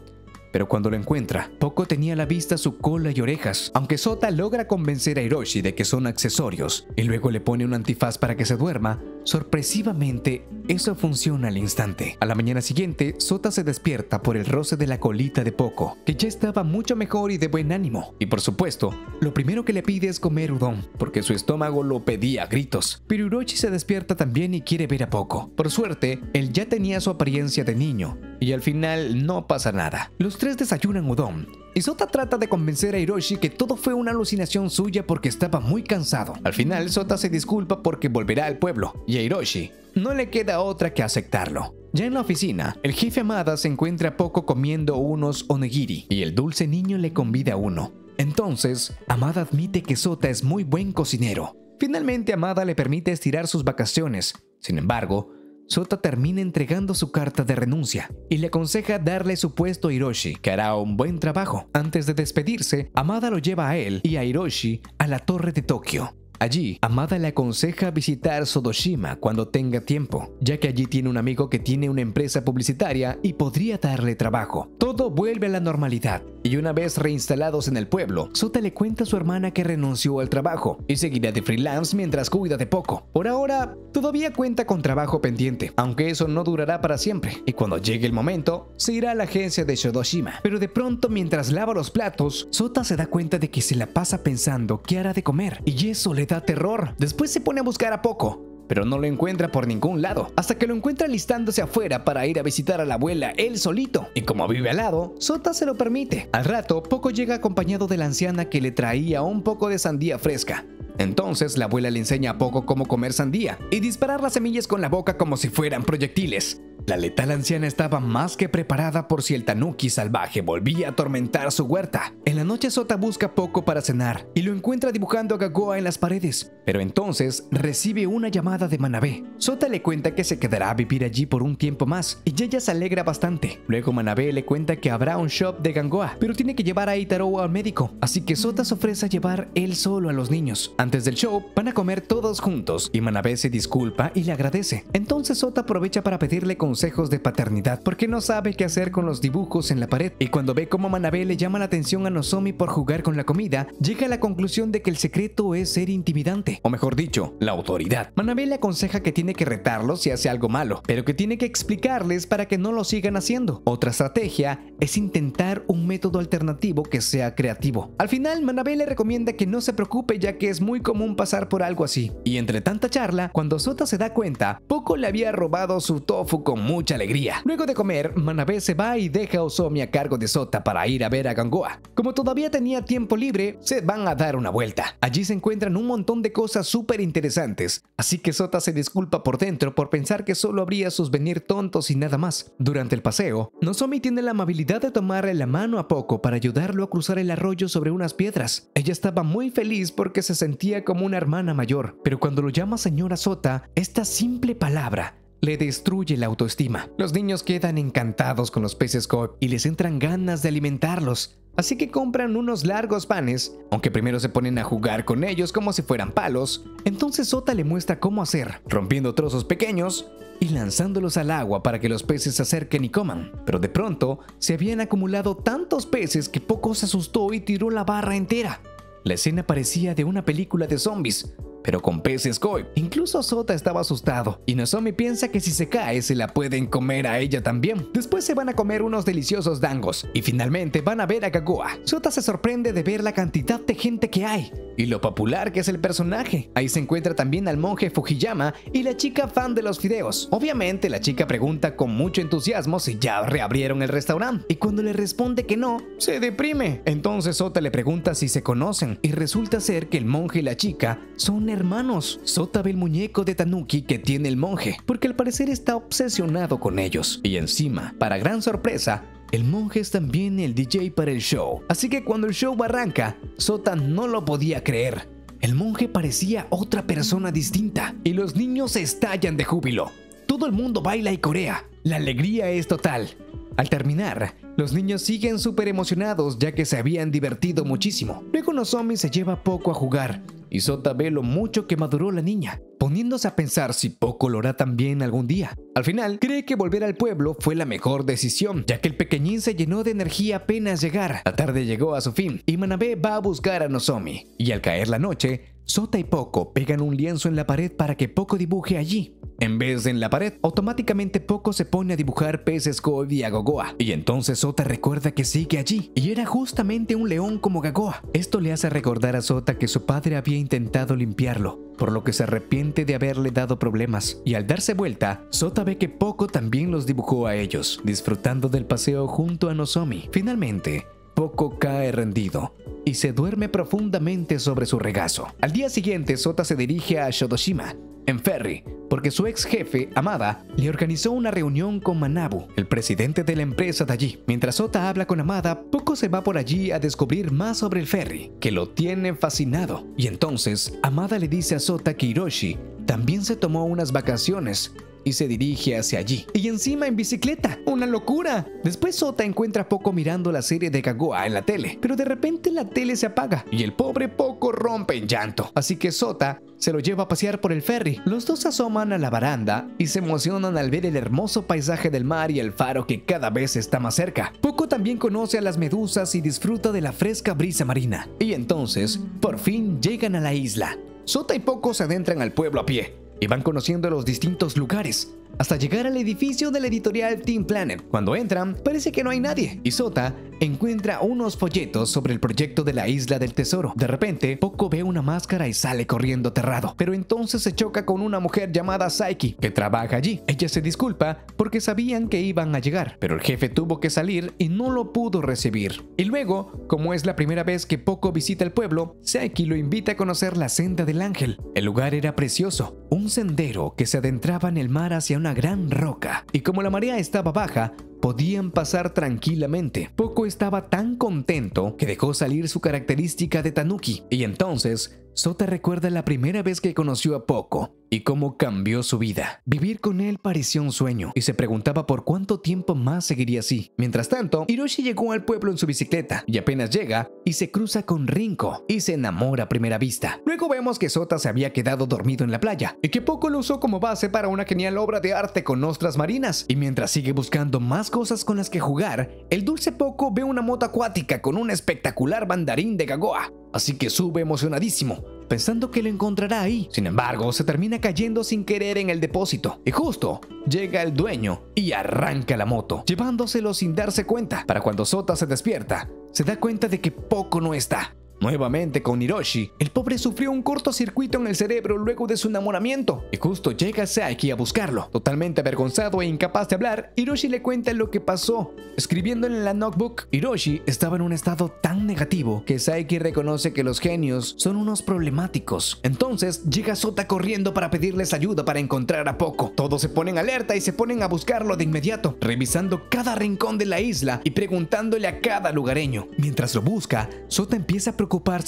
Pero cuando lo encuentra, Poco tenía a la vista su cola y orejas, aunque Sota logra convencer a Hiroshi de que son accesorios y luego le pone un antifaz para que se duerma, sorpresivamente eso funciona al instante. A la mañana siguiente, Sota se despierta por el roce de la colita de Poco, que ya estaba mucho mejor y de buen ánimo. Y por supuesto, lo primero que le pide es comer udon, porque su estómago lo pedía a gritos. Pero Hiroshi se despierta también y quiere ver a Poco. Por suerte, él ya tenía su apariencia de niño, y al final no pasa nada. Los tres desayunan udon, Sota trata de convencer a Hiroshi que todo fue una alucinación suya porque estaba muy cansado. Al final, Sota se disculpa porque volverá al pueblo, y a Hiroshi no le queda otra que aceptarlo. Ya en la oficina, el jefe Amada se encuentra poco comiendo unos onigiri y el dulce niño le convida uno. Entonces, Amada admite que Sota es muy buen cocinero. Finalmente, Amada le permite estirar sus vacaciones. Sin embargo, Sota termina entregando su carta de renuncia y le aconseja darle su puesto a Hiroshi, que hará un buen trabajo. Antes de despedirse, Amada lo lleva a él y a Hiroshi a la torre de Tokio. Allí, Amada le aconseja visitar Sodoshima cuando tenga tiempo, ya que allí tiene un amigo que tiene una empresa publicitaria y podría darle trabajo. Todo vuelve a la normalidad, y una vez reinstalados en el pueblo, Sota le cuenta a su hermana que renunció al trabajo y seguirá de freelance mientras cuida de poco. Por ahora, todavía cuenta con trabajo pendiente, aunque eso no durará para siempre, y cuando llegue el momento, se irá a la agencia de Sodoshima. Pero de pronto, mientras lava los platos, Sota se da cuenta de que se la pasa pensando qué hará de comer, y eso le da terror. Después se pone a buscar a Poco, pero no lo encuentra por ningún lado, hasta que lo encuentra listándose afuera para ir a visitar a la abuela él solito. Y como vive al lado, Sota se lo permite. Al rato, Poco llega acompañado de la anciana que le traía un poco de sandía fresca. Entonces la abuela le enseña a Poco cómo comer sandía y disparar las semillas con la boca como si fueran proyectiles. La letal anciana estaba más que preparada por si el tanuki salvaje volvía a atormentar su huerta. En la noche Sota busca poco para cenar y lo encuentra dibujando a Gagoa en las paredes. Pero entonces recibe una llamada de Manabé. Sota le cuenta que se quedará a vivir allí por un tiempo más y ella se alegra bastante. Luego Manabé le cuenta que habrá un shop de Gangoa, pero tiene que llevar a Itaro al médico. Así que Sota se ofrece a llevar él solo a los niños. Antes del show van a comer todos juntos y Manabé se disculpa y le agradece. Entonces Sota aprovecha para pedirle consejos de paternidad porque no sabe qué hacer con los dibujos en la pared y cuando ve cómo Manabe le llama la atención a Nozomi por jugar con la comida, llega a la conclusión de que el secreto es ser intimidante, o mejor dicho, la autoridad. Manabe le aconseja que tiene que retarlos si hace algo malo, pero que tiene que explicarles para que no lo sigan haciendo. Otra estrategia es intentar un método alternativo que sea creativo. Al final, Manabe le recomienda que no se preocupe ya que es muy común pasar por algo así. Y entre tanta charla, cuando Sota se da cuenta, Poco le había robado su tofu con mucha alegría. Luego de comer, Manabe se va y deja a Osomi a cargo de Sota para ir a ver a Gangoa. Como todavía tenía tiempo libre, se van a dar una vuelta. Allí se encuentran un montón de cosas súper interesantes, así que Sota se disculpa por dentro por pensar que solo habría sus venir tontos y nada más. Durante el paseo, Nozomi tiene la amabilidad de tomarle la mano a Poco para ayudarlo a cruzar el arroyo sobre unas piedras. Ella estaba muy feliz porque se sentía como una hermana mayor, pero cuando lo llama señora Sota, esta simple palabra le destruye la autoestima. Los niños quedan encantados con los peces Cobb y les entran ganas de alimentarlos. Así que compran unos largos panes, aunque primero se ponen a jugar con ellos como si fueran palos. Entonces Sota le muestra cómo hacer, rompiendo trozos pequeños y lanzándolos al agua para que los peces se acerquen y coman. Pero de pronto se habían acumulado tantos peces que Poco se asustó y tiró la barra entera. La escena parecía de una película de zombies, pero con peces koi. Incluso Sota estaba asustado, y Nozomi piensa que si se cae se la pueden comer a ella también. Después se van a comer unos deliciosos dangos, y finalmente van a ver a Gagoa. Sota se sorprende de ver la cantidad de gente que hay, y lo popular que es el personaje. Ahí se encuentra también al monje Fujiyama y la chica fan de los fideos. Obviamente la chica pregunta con mucho entusiasmo si ya reabrieron el restaurante, y cuando le responde que no, se deprime. Entonces Sota le pregunta si se conocen, y resulta ser que el monje y la chica son hermanos. Sota ve el muñeco de Tanuki que tiene el monje, porque al parecer está obsesionado con ellos. Y encima, para gran sorpresa, el monje es también el DJ para el show. Así que cuando el show arranca, Sota no lo podía creer. El monje parecía otra persona distinta y los niños estallan de júbilo. Todo el mundo baila y corea. La alegría es total. Al terminar, los niños siguen súper emocionados ya que se habían divertido muchísimo. Luego Nozomi se lleva poco a jugar y Sota ve lo mucho que maduró la niña, poniéndose a pensar si Poco lo hará también algún día. Al final, cree que volver al pueblo fue la mejor decisión, ya que el pequeñín se llenó de energía apenas llegar. La tarde llegó a su fin y Manabe va a buscar a Nozomi. Y al caer la noche, Sota y Poco pegan un lienzo en la pared para que Poco dibuje allí. En vez de en la pared, automáticamente Poco se pone a dibujar peces Koi y Agogoa. Y entonces Sota recuerda que sigue allí, y era justamente un león como Gagoa. Esto le hace recordar a Sota que su padre había intentado limpiarlo, por lo que se arrepiente de haberle dado problemas. Y al darse vuelta, Sota ve que Poco también los dibujó a ellos, disfrutando del paseo junto a Nozomi. Finalmente, Poco cae rendido y se duerme profundamente sobre su regazo. Al día siguiente, Sota se dirige a Shodoshima, en ferry, porque su ex jefe, Amada, le organizó una reunión con Manabu, el presidente de la empresa de allí. Mientras Sota habla con Amada, Poco se va por allí a descubrir más sobre el ferry, que lo tiene fascinado. Y entonces, Amada le dice a Sota que Hiroshi también se tomó unas vacaciones y se dirige hacia allí. Y encima en bicicleta. ¡Una locura! Después Sota encuentra a Poco mirando la serie de Gagoa en la tele, pero de repente la tele se apaga y el pobre Poco rompe en llanto. Así que Sota se lo lleva a pasear por el ferry. Los dos asoman a la baranda y se emocionan al ver el hermoso paisaje del mar y el faro que cada vez está más cerca. Poco también conoce a las medusas y disfruta de la fresca brisa marina. Y entonces, por fin llegan a la isla. Sota y Poco se adentran al pueblo a pie y van conociendo los distintos lugares hasta llegar al edificio de la editorial Team Planet. Cuando entran, parece que no hay nadie y Sota encuentra unos folletos sobre el proyecto de la isla del tesoro. De repente, Poco ve una máscara y sale corriendo aterrado, pero entonces se choca con una mujer llamada Saiki que trabaja allí. Ella se disculpa porque sabían que iban a llegar, pero el jefe tuvo que salir y no lo pudo recibir. Y luego, como es la primera vez que Poco visita el pueblo, Saiki lo invita a conocer la senda del ángel. El lugar era precioso, un sendero que se adentraba en el mar hacia una gran roca, y como la marea estaba baja, podían pasar tranquilamente. Poco estaba tan contento que dejó salir su característica de Tanuki, y entonces Sota recuerda la primera vez que conoció a Poco y cómo cambió su vida. Vivir con él pareció un sueño y se preguntaba por cuánto tiempo más seguiría así. Mientras tanto, Hiroshi llegó al pueblo en su bicicleta y apenas llega y se cruza con Rinko y se enamora a primera vista. Luego vemos que Sota se había quedado dormido en la playa y que Poco lo usó como base para una genial obra de arte con ostras marinas. Y mientras sigue buscando más cosas con las que jugar, el dulce Poco ve una moto acuática con un espectacular bandarín de Gagoa así que sube emocionadísimo, pensando que lo encontrará ahí. Sin embargo, se termina cayendo sin querer en el depósito, y justo llega el dueño y arranca la moto, llevándoselo sin darse cuenta. Para cuando Sota se despierta, se da cuenta de que poco no está. Nuevamente con Hiroshi, el pobre sufrió un cortocircuito en el cerebro luego de su enamoramiento, y justo llega Saiki a buscarlo. Totalmente avergonzado e incapaz de hablar, Hiroshi le cuenta lo que pasó. Escribiendo en la notebook, Hiroshi estaba en un estado tan negativo que Saiki reconoce que los genios son unos problemáticos. Entonces llega Sota corriendo para pedirles ayuda para encontrar a Poco. Todos se ponen alerta y se ponen a buscarlo de inmediato, revisando cada rincón de la isla y preguntándole a cada lugareño. Mientras lo busca, Sota empieza a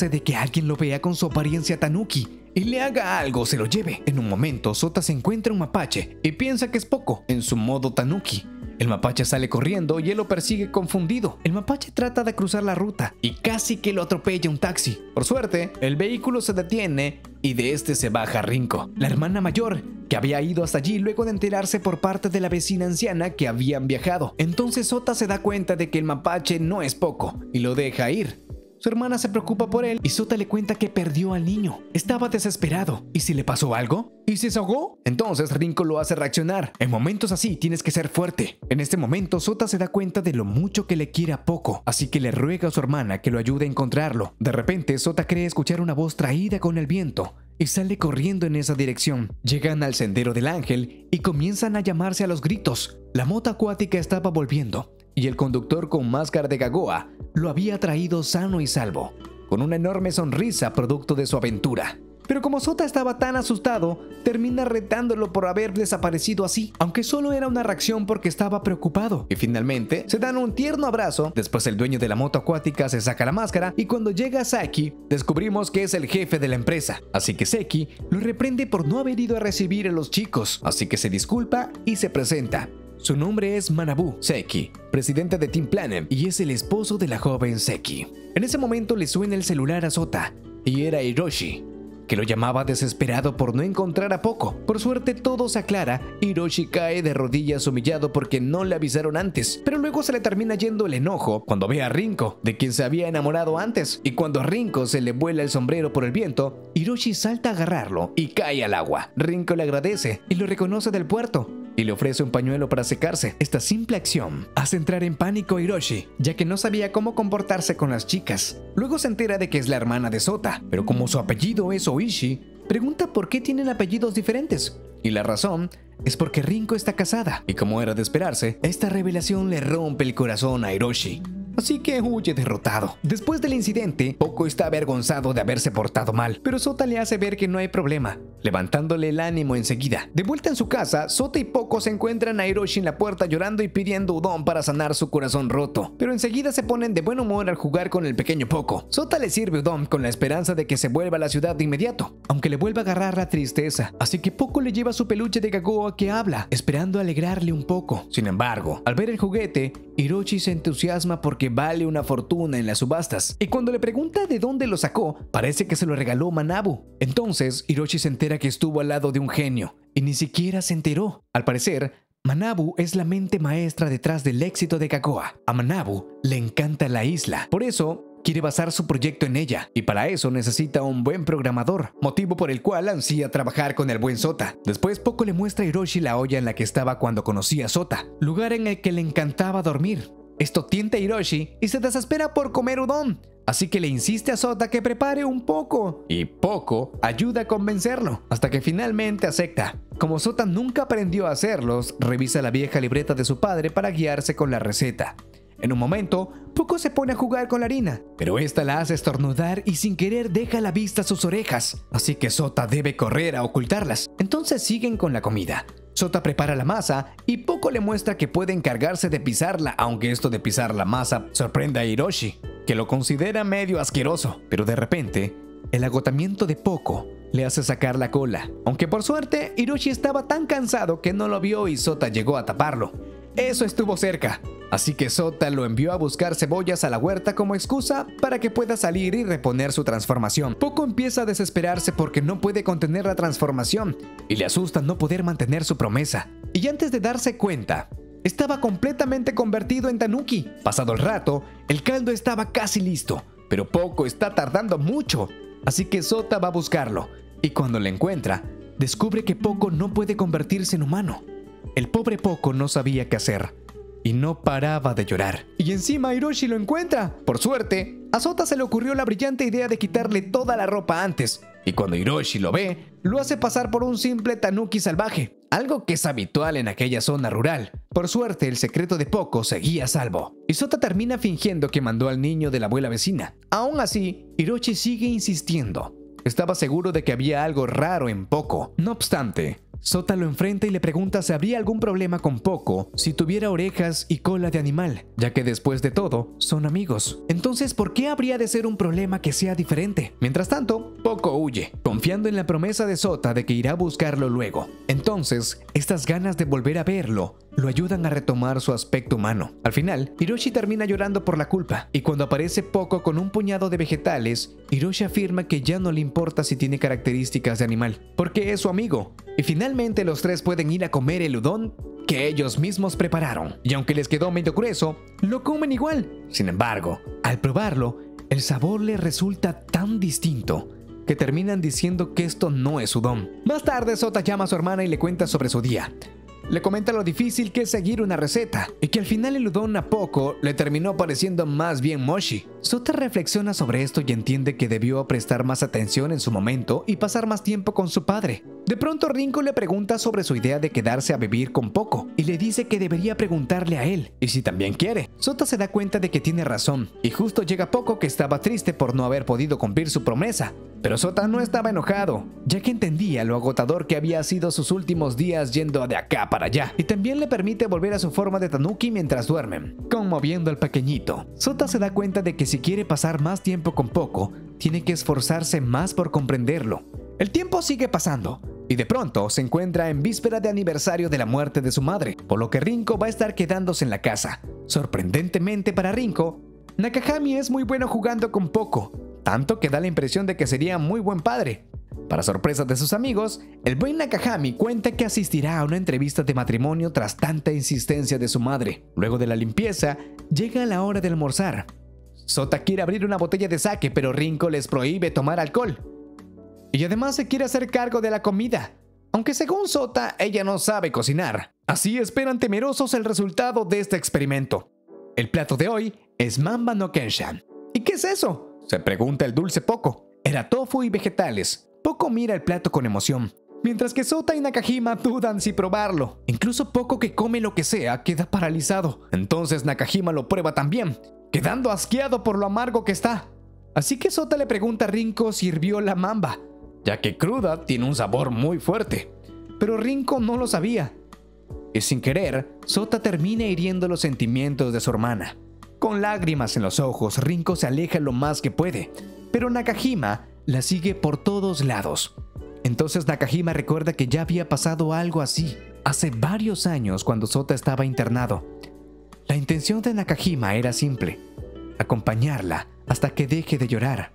de que alguien lo vea con su apariencia tanuki y le haga algo se lo lleve. En un momento, Sota se encuentra un mapache y piensa que es poco en su modo tanuki. El mapache sale corriendo y él lo persigue confundido. El mapache trata de cruzar la ruta y casi que lo atropella un taxi. Por suerte, el vehículo se detiene y de este se baja Rinko, la hermana mayor, que había ido hasta allí luego de enterarse por parte de la vecina anciana que habían viajado. Entonces Sota se da cuenta de que el mapache no es poco y lo deja ir. Su hermana se preocupa por él y Sota le cuenta que perdió al niño. Estaba desesperado. ¿Y si le pasó algo? ¿Y si se ahogó? Entonces Rinko lo hace reaccionar. En momentos así tienes que ser fuerte. En este momento Sota se da cuenta de lo mucho que le quiere a Poco, así que le ruega a su hermana que lo ayude a encontrarlo. De repente Sota cree escuchar una voz traída con el viento y sale corriendo en esa dirección. Llegan al sendero del ángel y comienzan a llamarse a los gritos. La moto acuática estaba volviendo y el conductor con máscara de gagoa lo había traído sano y salvo, con una enorme sonrisa producto de su aventura. Pero como Sota estaba tan asustado, termina retándolo por haber desaparecido así, aunque solo era una reacción porque estaba preocupado. Y finalmente, se dan un tierno abrazo, después el dueño de la moto acuática se saca la máscara y cuando llega Saki, descubrimos que es el jefe de la empresa. Así que Seki lo reprende por no haber ido a recibir a los chicos, así que se disculpa y se presenta. Su nombre es Manabu Seki, presidente de Team Planet, y es el esposo de la joven Seki. En ese momento le suena el celular a Sota, y era Hiroshi, que lo llamaba desesperado por no encontrar a Poco. Por suerte todo se aclara, Hiroshi cae de rodillas humillado porque no le avisaron antes, pero luego se le termina yendo el enojo cuando ve a Rinko, de quien se había enamorado antes, y cuando a Rinko se le vuela el sombrero por el viento, Hiroshi salta a agarrarlo y cae al agua. Rinko le agradece y lo reconoce del puerto, y le ofrece un pañuelo para secarse. Esta simple acción hace entrar en pánico a Hiroshi, ya que no sabía cómo comportarse con las chicas. Luego se entera de que es la hermana de Sota, pero como su apellido es Oishi, pregunta por qué tienen apellidos diferentes. Y la razón es porque Rinko está casada, y como era de esperarse, esta revelación le rompe el corazón a Hiroshi así que huye derrotado. Después del incidente, Poco está avergonzado de haberse portado mal, pero Sota le hace ver que no hay problema, levantándole el ánimo enseguida. De vuelta en su casa, Sota y Poco se encuentran a Hiroshi en la puerta llorando y pidiendo udon para sanar su corazón roto, pero enseguida se ponen de buen humor al jugar con el pequeño Poco. Sota le sirve udon con la esperanza de que se vuelva a la ciudad de inmediato, aunque le vuelva a agarrar la tristeza, así que Poco le lleva su peluche de Gagoa que habla, esperando alegrarle un poco. Sin embargo, al ver el juguete, Hiroshi se entusiasma porque vale una fortuna en las subastas. Y cuando le pregunta de dónde lo sacó, parece que se lo regaló Manabu. Entonces, Hiroshi se entera que estuvo al lado de un genio y ni siquiera se enteró. Al parecer, Manabu es la mente maestra detrás del éxito de Kakoa. A Manabu le encanta la isla. Por eso, quiere basar su proyecto en ella, y para eso necesita un buen programador, motivo por el cual ansía trabajar con el buen Sota. Después poco le muestra a Hiroshi la olla en la que estaba cuando conocía a Sota, lugar en el que le encantaba dormir. Esto tienta a Hiroshi y se desespera por comer udon, así que le insiste a Sota que prepare un poco. Y poco ayuda a convencerlo, hasta que finalmente acepta. Como Sota nunca aprendió a hacerlos, revisa la vieja libreta de su padre para guiarse con la receta. En un momento, Poco se pone a jugar con la harina, pero esta la hace estornudar y sin querer deja a la vista sus orejas, así que Sota debe correr a ocultarlas. Entonces siguen con la comida. Sota prepara la masa y Poco le muestra que puede encargarse de pisarla, aunque esto de pisar la masa sorprende a Hiroshi, que lo considera medio asqueroso. Pero de repente, el agotamiento de Poco le hace sacar la cola. Aunque por suerte, Hiroshi estaba tan cansado que no lo vio y Sota llegó a taparlo. Eso estuvo cerca. Así que Sota lo envió a buscar cebollas a la huerta como excusa para que pueda salir y reponer su transformación. Poco empieza a desesperarse porque no puede contener la transformación y le asusta no poder mantener su promesa. Y antes de darse cuenta, estaba completamente convertido en Tanuki. Pasado el rato, el caldo estaba casi listo, pero Poco está tardando mucho. Así que Sota va a buscarlo y cuando le encuentra, descubre que Poco no puede convertirse en humano. El pobre Poco no sabía qué hacer y no paraba de llorar. Y encima Hiroshi lo encuentra. Por suerte, a Sota se le ocurrió la brillante idea de quitarle toda la ropa antes. Y cuando Hiroshi lo ve, lo hace pasar por un simple tanuki salvaje, algo que es habitual en aquella zona rural. Por suerte, el secreto de Poco seguía a salvo. Y Sota termina fingiendo que mandó al niño de la abuela vecina. Aún así, Hiroshi sigue insistiendo. Estaba seguro de que había algo raro en Poco. No obstante, Sota lo enfrenta y le pregunta si habría algún problema con Poco si tuviera orejas y cola de animal, ya que después de todo son amigos. Entonces, ¿por qué habría de ser un problema que sea diferente? Mientras tanto, Poco huye, confiando en la promesa de Sota de que irá a buscarlo luego. Entonces, estas ganas de volver a verlo lo ayudan a retomar su aspecto humano. Al final, Hiroshi termina llorando por la culpa, y cuando aparece Poco con un puñado de vegetales, Hiroshi afirma que ya no le importa si tiene características de animal, porque es su amigo. Y finalmente los tres pueden ir a comer el udon que ellos mismos prepararon. Y aunque les quedó medio grueso, lo comen igual. Sin embargo, al probarlo, el sabor le resulta tan distinto que terminan diciendo que esto no es udon. Más tarde, Sota llama a su hermana y le cuenta sobre su día. Le comenta lo difícil que es seguir una receta y que al final el udon a poco le terminó pareciendo más bien moshi. Sota reflexiona sobre esto y entiende que debió prestar más atención en su momento y pasar más tiempo con su padre. De pronto Rinko le pregunta sobre su idea de quedarse a vivir con poco y le dice que debería preguntarle a él y si también quiere. Sota se da cuenta de que tiene razón y justo llega poco que estaba triste por no haber podido cumplir su promesa. Pero Sota no estaba enojado, ya que entendía lo agotador que había sido sus últimos días yendo de acá para allá, y también le permite volver a su forma de tanuki mientras duermen, conmoviendo al pequeñito. Sota se da cuenta de que si quiere pasar más tiempo con Poco, tiene que esforzarse más por comprenderlo. El tiempo sigue pasando, y de pronto se encuentra en víspera de aniversario de la muerte de su madre, por lo que Rinko va a estar quedándose en la casa. Sorprendentemente para Rinko, Nakahami es muy bueno jugando con Poco, tanto que da la impresión de que sería muy buen padre. Para sorpresa de sus amigos, el buen Nakahami cuenta que asistirá a una entrevista de matrimonio tras tanta insistencia de su madre. Luego de la limpieza, llega la hora de almorzar. Sota quiere abrir una botella de sake, pero Rinko les prohíbe tomar alcohol. Y además se quiere hacer cargo de la comida, aunque según Sota ella no sabe cocinar. Así esperan temerosos el resultado de este experimento. El plato de hoy es Mamba no Kenshan. ¿Y qué es eso? Se pregunta el dulce Poco. Era tofu y vegetales. Poco mira el plato con emoción, mientras que Sota y Nakajima dudan si probarlo. Incluso Poco que come lo que sea queda paralizado. Entonces Nakajima lo prueba también, quedando asqueado por lo amargo que está. Así que Sota le pregunta a Rinko si hirvió la mamba, ya que cruda tiene un sabor muy fuerte. Pero Rinko no lo sabía. Y sin querer, Sota termina hiriendo los sentimientos de su hermana. Con lágrimas en los ojos, Rinko se aleja lo más que puede, pero Nakajima la sigue por todos lados. Entonces Nakajima recuerda que ya había pasado algo así hace varios años cuando Sota estaba internado. La intención de Nakajima era simple, acompañarla hasta que deje de llorar.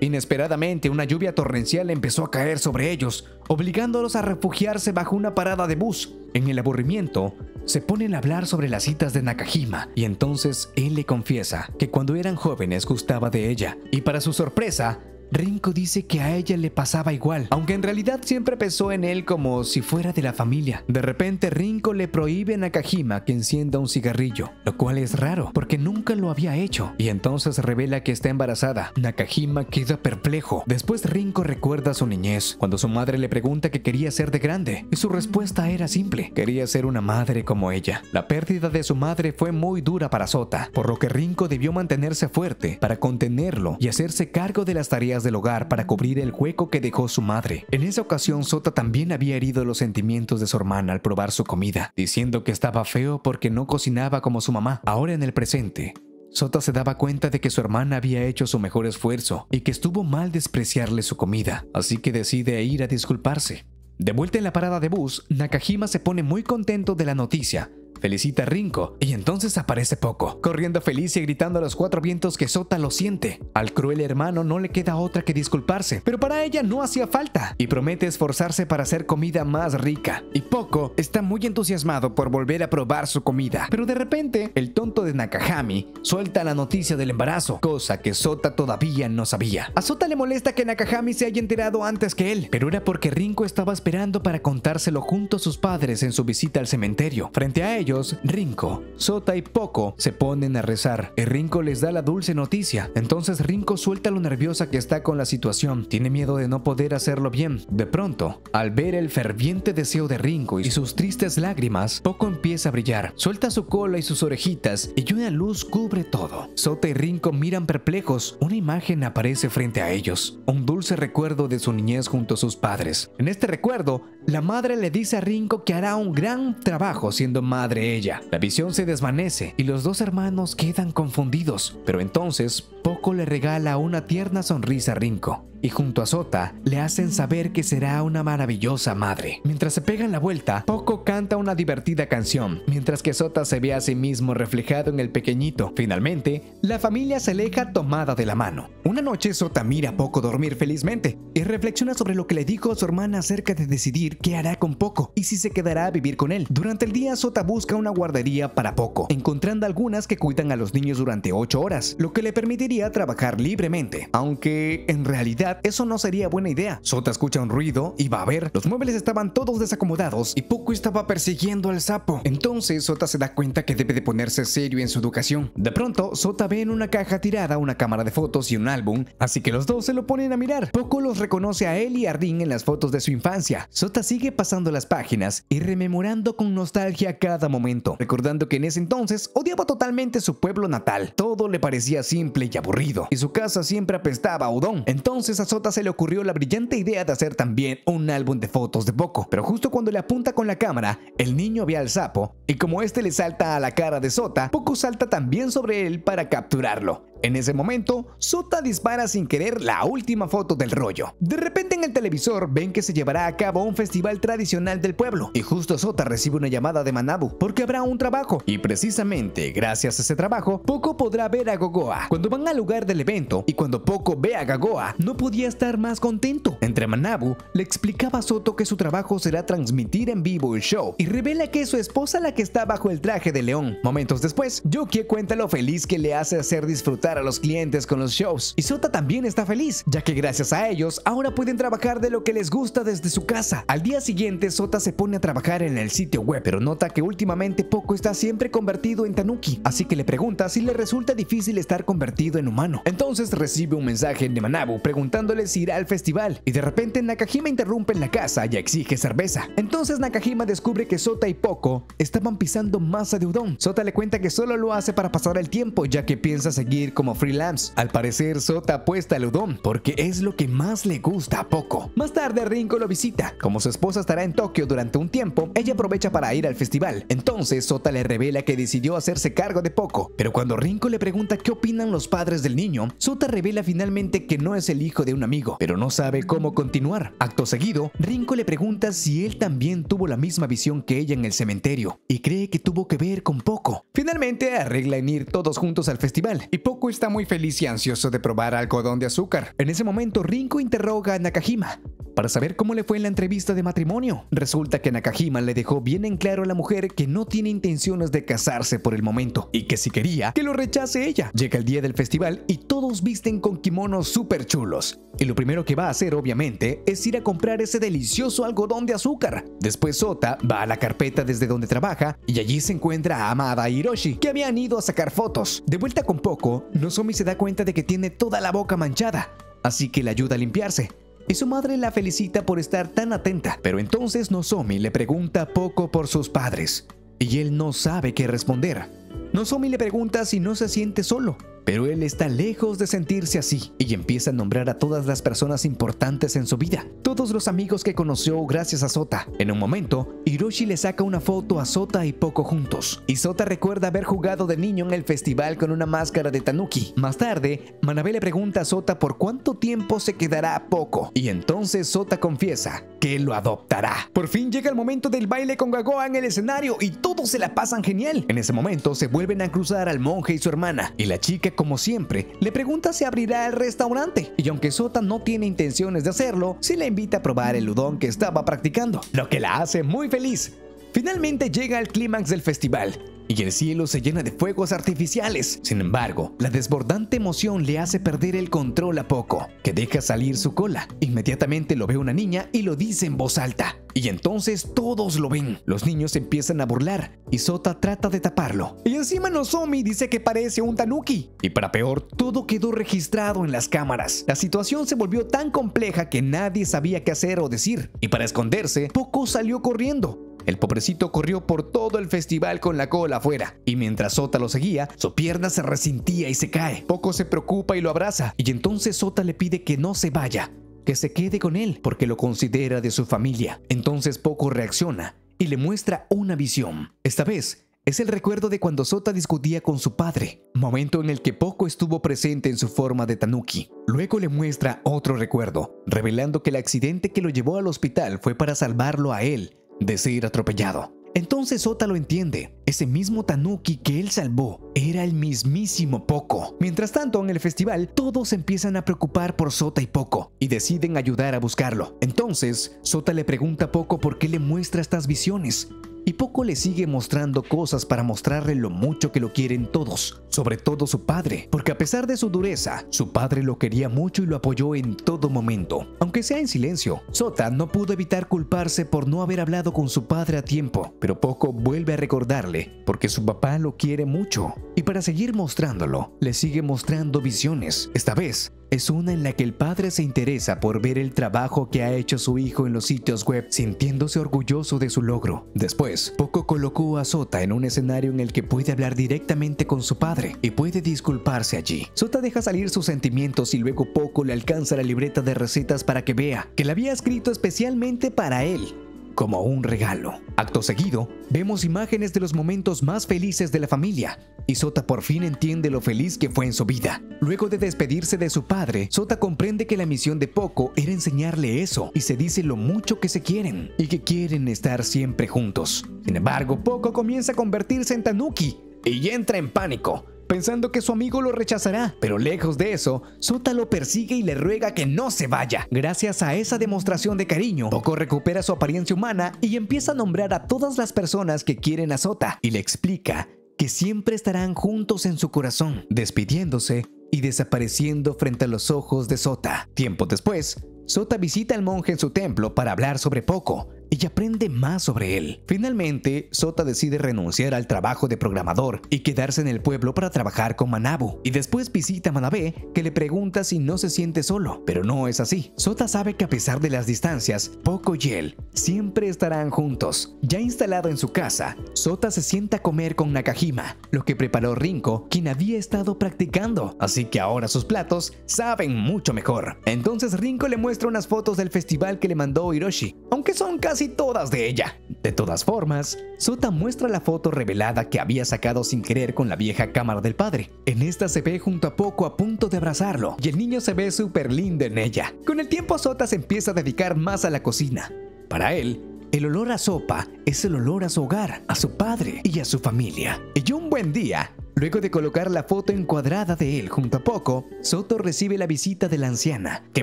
Inesperadamente, una lluvia torrencial empezó a caer sobre ellos, obligándolos a refugiarse bajo una parada de bus. En el aburrimiento, se ponen a hablar sobre las citas de Nakajima y entonces él le confiesa que cuando eran jóvenes gustaba de ella y para su sorpresa Rinko dice que a ella le pasaba igual, aunque en realidad siempre pensó en él como si fuera de la familia. De repente Rinko le prohíbe a Nakajima que encienda un cigarrillo, lo cual es raro porque nunca lo había hecho, y entonces revela que está embarazada. Nakajima queda perplejo. Después Rinko recuerda su niñez, cuando su madre le pregunta qué quería ser de grande, y su respuesta era simple, quería ser una madre como ella. La pérdida de su madre fue muy dura para Sota, por lo que Rinko debió mantenerse fuerte para contenerlo y hacerse cargo de las tareas del hogar para cubrir el hueco que dejó su madre. En esa ocasión, Sota también había herido los sentimientos de su hermana al probar su comida, diciendo que estaba feo porque no cocinaba como su mamá. Ahora en el presente, Sota se daba cuenta de que su hermana había hecho su mejor esfuerzo y que estuvo mal despreciarle su comida, así que decide ir a disculparse. De vuelta en la parada de bus, Nakajima se pone muy contento de la noticia felicita a Rinko y entonces aparece Poco, corriendo feliz y gritando a los cuatro vientos que Sota lo siente. Al cruel hermano no le queda otra que disculparse, pero para ella no hacía falta y promete esforzarse para hacer comida más rica. Y Poco está muy entusiasmado por volver a probar su comida, pero de repente el tonto de Nakahami suelta la noticia del embarazo, cosa que Sota todavía no sabía. A Sota le molesta que Nakahami se haya enterado antes que él, pero era porque Rinko estaba esperando para contárselo junto a sus padres en su visita al cementerio. Frente a ellos, Rinko, Sota y Poco se ponen a rezar. Y Rinko les da la dulce noticia. Entonces Rinko suelta lo nerviosa que está con la situación. Tiene miedo de no poder hacerlo bien. De pronto, al ver el ferviente deseo de Rinko y sus tristes lágrimas, Poco empieza a brillar. Suelta su cola y sus orejitas y una luz cubre todo. Sota y Rinko miran perplejos. Una imagen aparece frente a ellos. Un dulce recuerdo de su niñez junto a sus padres. En este recuerdo, la madre le dice a Rinko que hará un gran trabajo siendo madre ella. La visión se desvanece y los dos hermanos quedan confundidos, pero entonces Poco le regala una tierna sonrisa a Rinko. Y junto a Sota le hacen saber que será una maravillosa madre. Mientras se pegan la vuelta, Poco canta una divertida canción, mientras que Sota se ve a sí mismo reflejado en el pequeñito. Finalmente, la familia se aleja tomada de la mano. Una noche Sota mira a Poco dormir felizmente y reflexiona sobre lo que le dijo a su hermana acerca de decidir qué hará con Poco y si se quedará a vivir con él. Durante el día Sota busca una guardería para Poco, encontrando algunas que cuidan a los niños durante 8 horas, lo que le permitiría trabajar libremente, aunque en realidad eso no sería buena idea. Sota escucha un ruido y va a ver, los muebles estaban todos desacomodados y Poco estaba persiguiendo al sapo. Entonces Sota se da cuenta que debe de ponerse serio en su educación. De pronto, Sota ve en una caja tirada una cámara de fotos y un álbum, así que los dos se lo ponen a mirar. Poco los reconoce a él y a Ardín en las fotos de su infancia. Sota sigue pasando las páginas y rememorando con nostalgia cada momento, recordando que en ese entonces odiaba totalmente su pueblo natal. Todo le parecía simple y aburrido, y su casa siempre apestaba a udon. Entonces Sota se le ocurrió la brillante idea de hacer también un álbum de fotos de Poco, pero justo cuando le apunta con la cámara, el niño ve al sapo, y como este le salta a la cara de Sota, Poco salta también sobre él para capturarlo. En ese momento, Sota dispara sin querer la última foto del rollo. De repente en el televisor ven que se llevará a cabo un festival tradicional del pueblo y justo Sota recibe una llamada de Manabu porque habrá un trabajo y precisamente gracias a ese trabajo Poco podrá ver a Gogoa. Cuando van al lugar del evento y cuando Poco ve a Gogoa no podía estar más contento. Entre Manabu le explicaba a Soto que su trabajo será transmitir en vivo el show y revela que es su esposa la que está bajo el traje de león. Momentos después, Yuki cuenta lo feliz que le hace hacer disfrutar a los clientes con los shows. Y Sota también está feliz, ya que gracias a ellos ahora pueden trabajar de lo que les gusta desde su casa. Al día siguiente, Sota se pone a trabajar en el sitio web, pero nota que últimamente Poco está siempre convertido en Tanuki, así que le pregunta si le resulta difícil estar convertido en humano. Entonces recibe un mensaje de Manabu preguntándole si irá al festival, y de repente Nakajima interrumpe en la casa y exige cerveza. Entonces Nakajima descubre que Sota y Poco estaban pisando masa de udon. Sota le cuenta que solo lo hace para pasar el tiempo, ya que piensa seguir como freelance al parecer, Sota apuesta al udon porque es lo que más le gusta a Poco. Más tarde, Rinko lo visita. Como su esposa estará en Tokio durante un tiempo, ella aprovecha para ir al festival. Entonces, Sota le revela que decidió hacerse cargo de Poco. Pero cuando Rinko le pregunta qué opinan los padres del niño, Sota revela finalmente que no es el hijo de un amigo, pero no sabe cómo continuar. Acto seguido, Rinko le pregunta si él también tuvo la misma visión que ella en el cementerio y cree que tuvo que ver con Poco. Finalmente, arreglan ir todos juntos al festival y Poco está muy feliz y ansioso de probar algodón de azúcar. En ese momento, Rinko interroga a Nakajima para saber cómo le fue en la entrevista de matrimonio. Resulta que Nakajima le dejó bien en claro a la mujer que no tiene intenciones de casarse por el momento y que si quería, que lo rechace ella. Llega el día del festival y todos visten con kimonos súper chulos. Y lo primero que va a hacer, obviamente, es ir a comprar ese delicioso algodón de azúcar. Después Sota va a la carpeta desde donde trabaja y allí se encuentra a Amada y Hiroshi, que habían ido a sacar fotos. De vuelta con Poco, Nozomi se da cuenta de que tiene toda la boca manchada, así que le ayuda a limpiarse y su madre la felicita por estar tan atenta. Pero entonces Nozomi le pregunta poco por sus padres y él no sabe qué responder. Nozomi le pregunta si no se siente solo pero él está lejos de sentirse así y empieza a nombrar a todas las personas importantes en su vida, todos los amigos que conoció gracias a Sota. En un momento, Hiroshi le saca una foto a Sota y Poco juntos, y Sota recuerda haber jugado de niño en el festival con una máscara de Tanuki. Más tarde, Manabe le pregunta a Sota por cuánto tiempo se quedará Poco, y entonces Sota confiesa que lo adoptará. Por fin llega el momento del baile con Gagoa en el escenario y todos se la pasan genial. En ese momento se vuelven a cruzar al monje y su hermana, y la chica como siempre, le pregunta si abrirá el restaurante. Y aunque Sota no tiene intenciones de hacerlo, sí le invita a probar el udon que estaba practicando, lo que la hace muy feliz. Finalmente llega el clímax del festival y el cielo se llena de fuegos artificiales. Sin embargo, la desbordante emoción le hace perder el control a poco, que deja salir su cola. Inmediatamente lo ve una niña y lo dice en voz alta. Y entonces todos lo ven. Los niños empiezan a burlar y Sota trata de taparlo. Y encima Nozomi dice que parece un tanuki. Y para peor, todo quedó registrado en las cámaras. La situación se volvió tan compleja que nadie sabía qué hacer o decir. Y para esconderse, Poco salió corriendo. El pobrecito corrió por todo el festival con la cola afuera, y mientras Sota lo seguía, su pierna se resintía y se cae. Poco se preocupa y lo abraza, y entonces Sota le pide que no se vaya, que se quede con él, porque lo considera de su familia. Entonces Poco reacciona y le muestra una visión. Esta vez, es el recuerdo de cuando Sota discutía con su padre, momento en el que Poco estuvo presente en su forma de tanuki. Luego le muestra otro recuerdo, revelando que el accidente que lo llevó al hospital fue para salvarlo a él de ser atropellado. Entonces Sota lo entiende. Ese mismo Tanuki que él salvó era el mismísimo Poco. Mientras tanto, en el festival, todos empiezan a preocupar por Sota y Poco y deciden ayudar a buscarlo. Entonces, Sota le pregunta a Poco por qué le muestra estas visiones y poco le sigue mostrando cosas para mostrarle lo mucho que lo quieren todos, sobre todo su padre, porque a pesar de su dureza, su padre lo quería mucho y lo apoyó en todo momento, aunque sea en silencio. Sota no pudo evitar culparse por no haber hablado con su padre a tiempo, pero poco vuelve a recordarle, porque su papá lo quiere mucho, y para seguir mostrándolo, le sigue mostrando visiones, esta vez es una en la que el padre se interesa por ver el trabajo que ha hecho su hijo en los sitios web, sintiéndose orgulloso de su logro. Después, Poco colocó a Sota en un escenario en el que puede hablar directamente con su padre y puede disculparse allí. Sota deja salir sus sentimientos y luego Poco le alcanza la libreta de recetas para que vea que la había escrito especialmente para él como un regalo. Acto seguido, vemos imágenes de los momentos más felices de la familia, y Sota por fin entiende lo feliz que fue en su vida. Luego de despedirse de su padre, Sota comprende que la misión de Poco era enseñarle eso, y se dice lo mucho que se quieren, y que quieren estar siempre juntos. Sin embargo, Poco comienza a convertirse en Tanuki, y entra en pánico pensando que su amigo lo rechazará. Pero lejos de eso, Sota lo persigue y le ruega que no se vaya. Gracias a esa demostración de cariño, Poco recupera su apariencia humana y empieza a nombrar a todas las personas que quieren a Sota y le explica que siempre estarán juntos en su corazón, despidiéndose y desapareciendo frente a los ojos de Sota. Tiempo después, Sota visita al monje en su templo para hablar sobre Poco y aprende más sobre él. Finalmente, Sota decide renunciar al trabajo de programador y quedarse en el pueblo para trabajar con Manabu. Y después visita a Manabe, que le pregunta si no se siente solo, pero no es así. Sota sabe que a pesar de las distancias, Poco y él siempre estarán juntos. Ya instalado en su casa, Sota se sienta a comer con Nakajima, lo que preparó Rinko, quien había estado practicando, así que ahora sus platos saben mucho mejor. Entonces Rinko le muestra unas fotos del festival que le mandó Hiroshi, aunque son casi todas de ella. De todas formas, Sota muestra la foto revelada que había sacado sin querer con la vieja cámara del padre. En esta se ve junto a Poco a punto de abrazarlo y el niño se ve súper lindo en ella. Con el tiempo Sota se empieza a dedicar más a la cocina. Para él, el olor a sopa es el olor a su hogar, a su padre y a su familia. Y un buen día, Luego de colocar la foto encuadrada de él junto a Poco, Soto recibe la visita de la anciana, que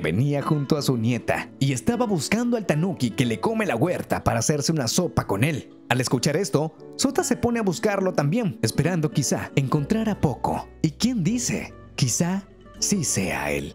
venía junto a su nieta, y estaba buscando al tanuki que le come la huerta para hacerse una sopa con él. Al escuchar esto, Sota se pone a buscarlo también, esperando quizá encontrar a Poco. ¿Y quién dice? Quizá sí sea él.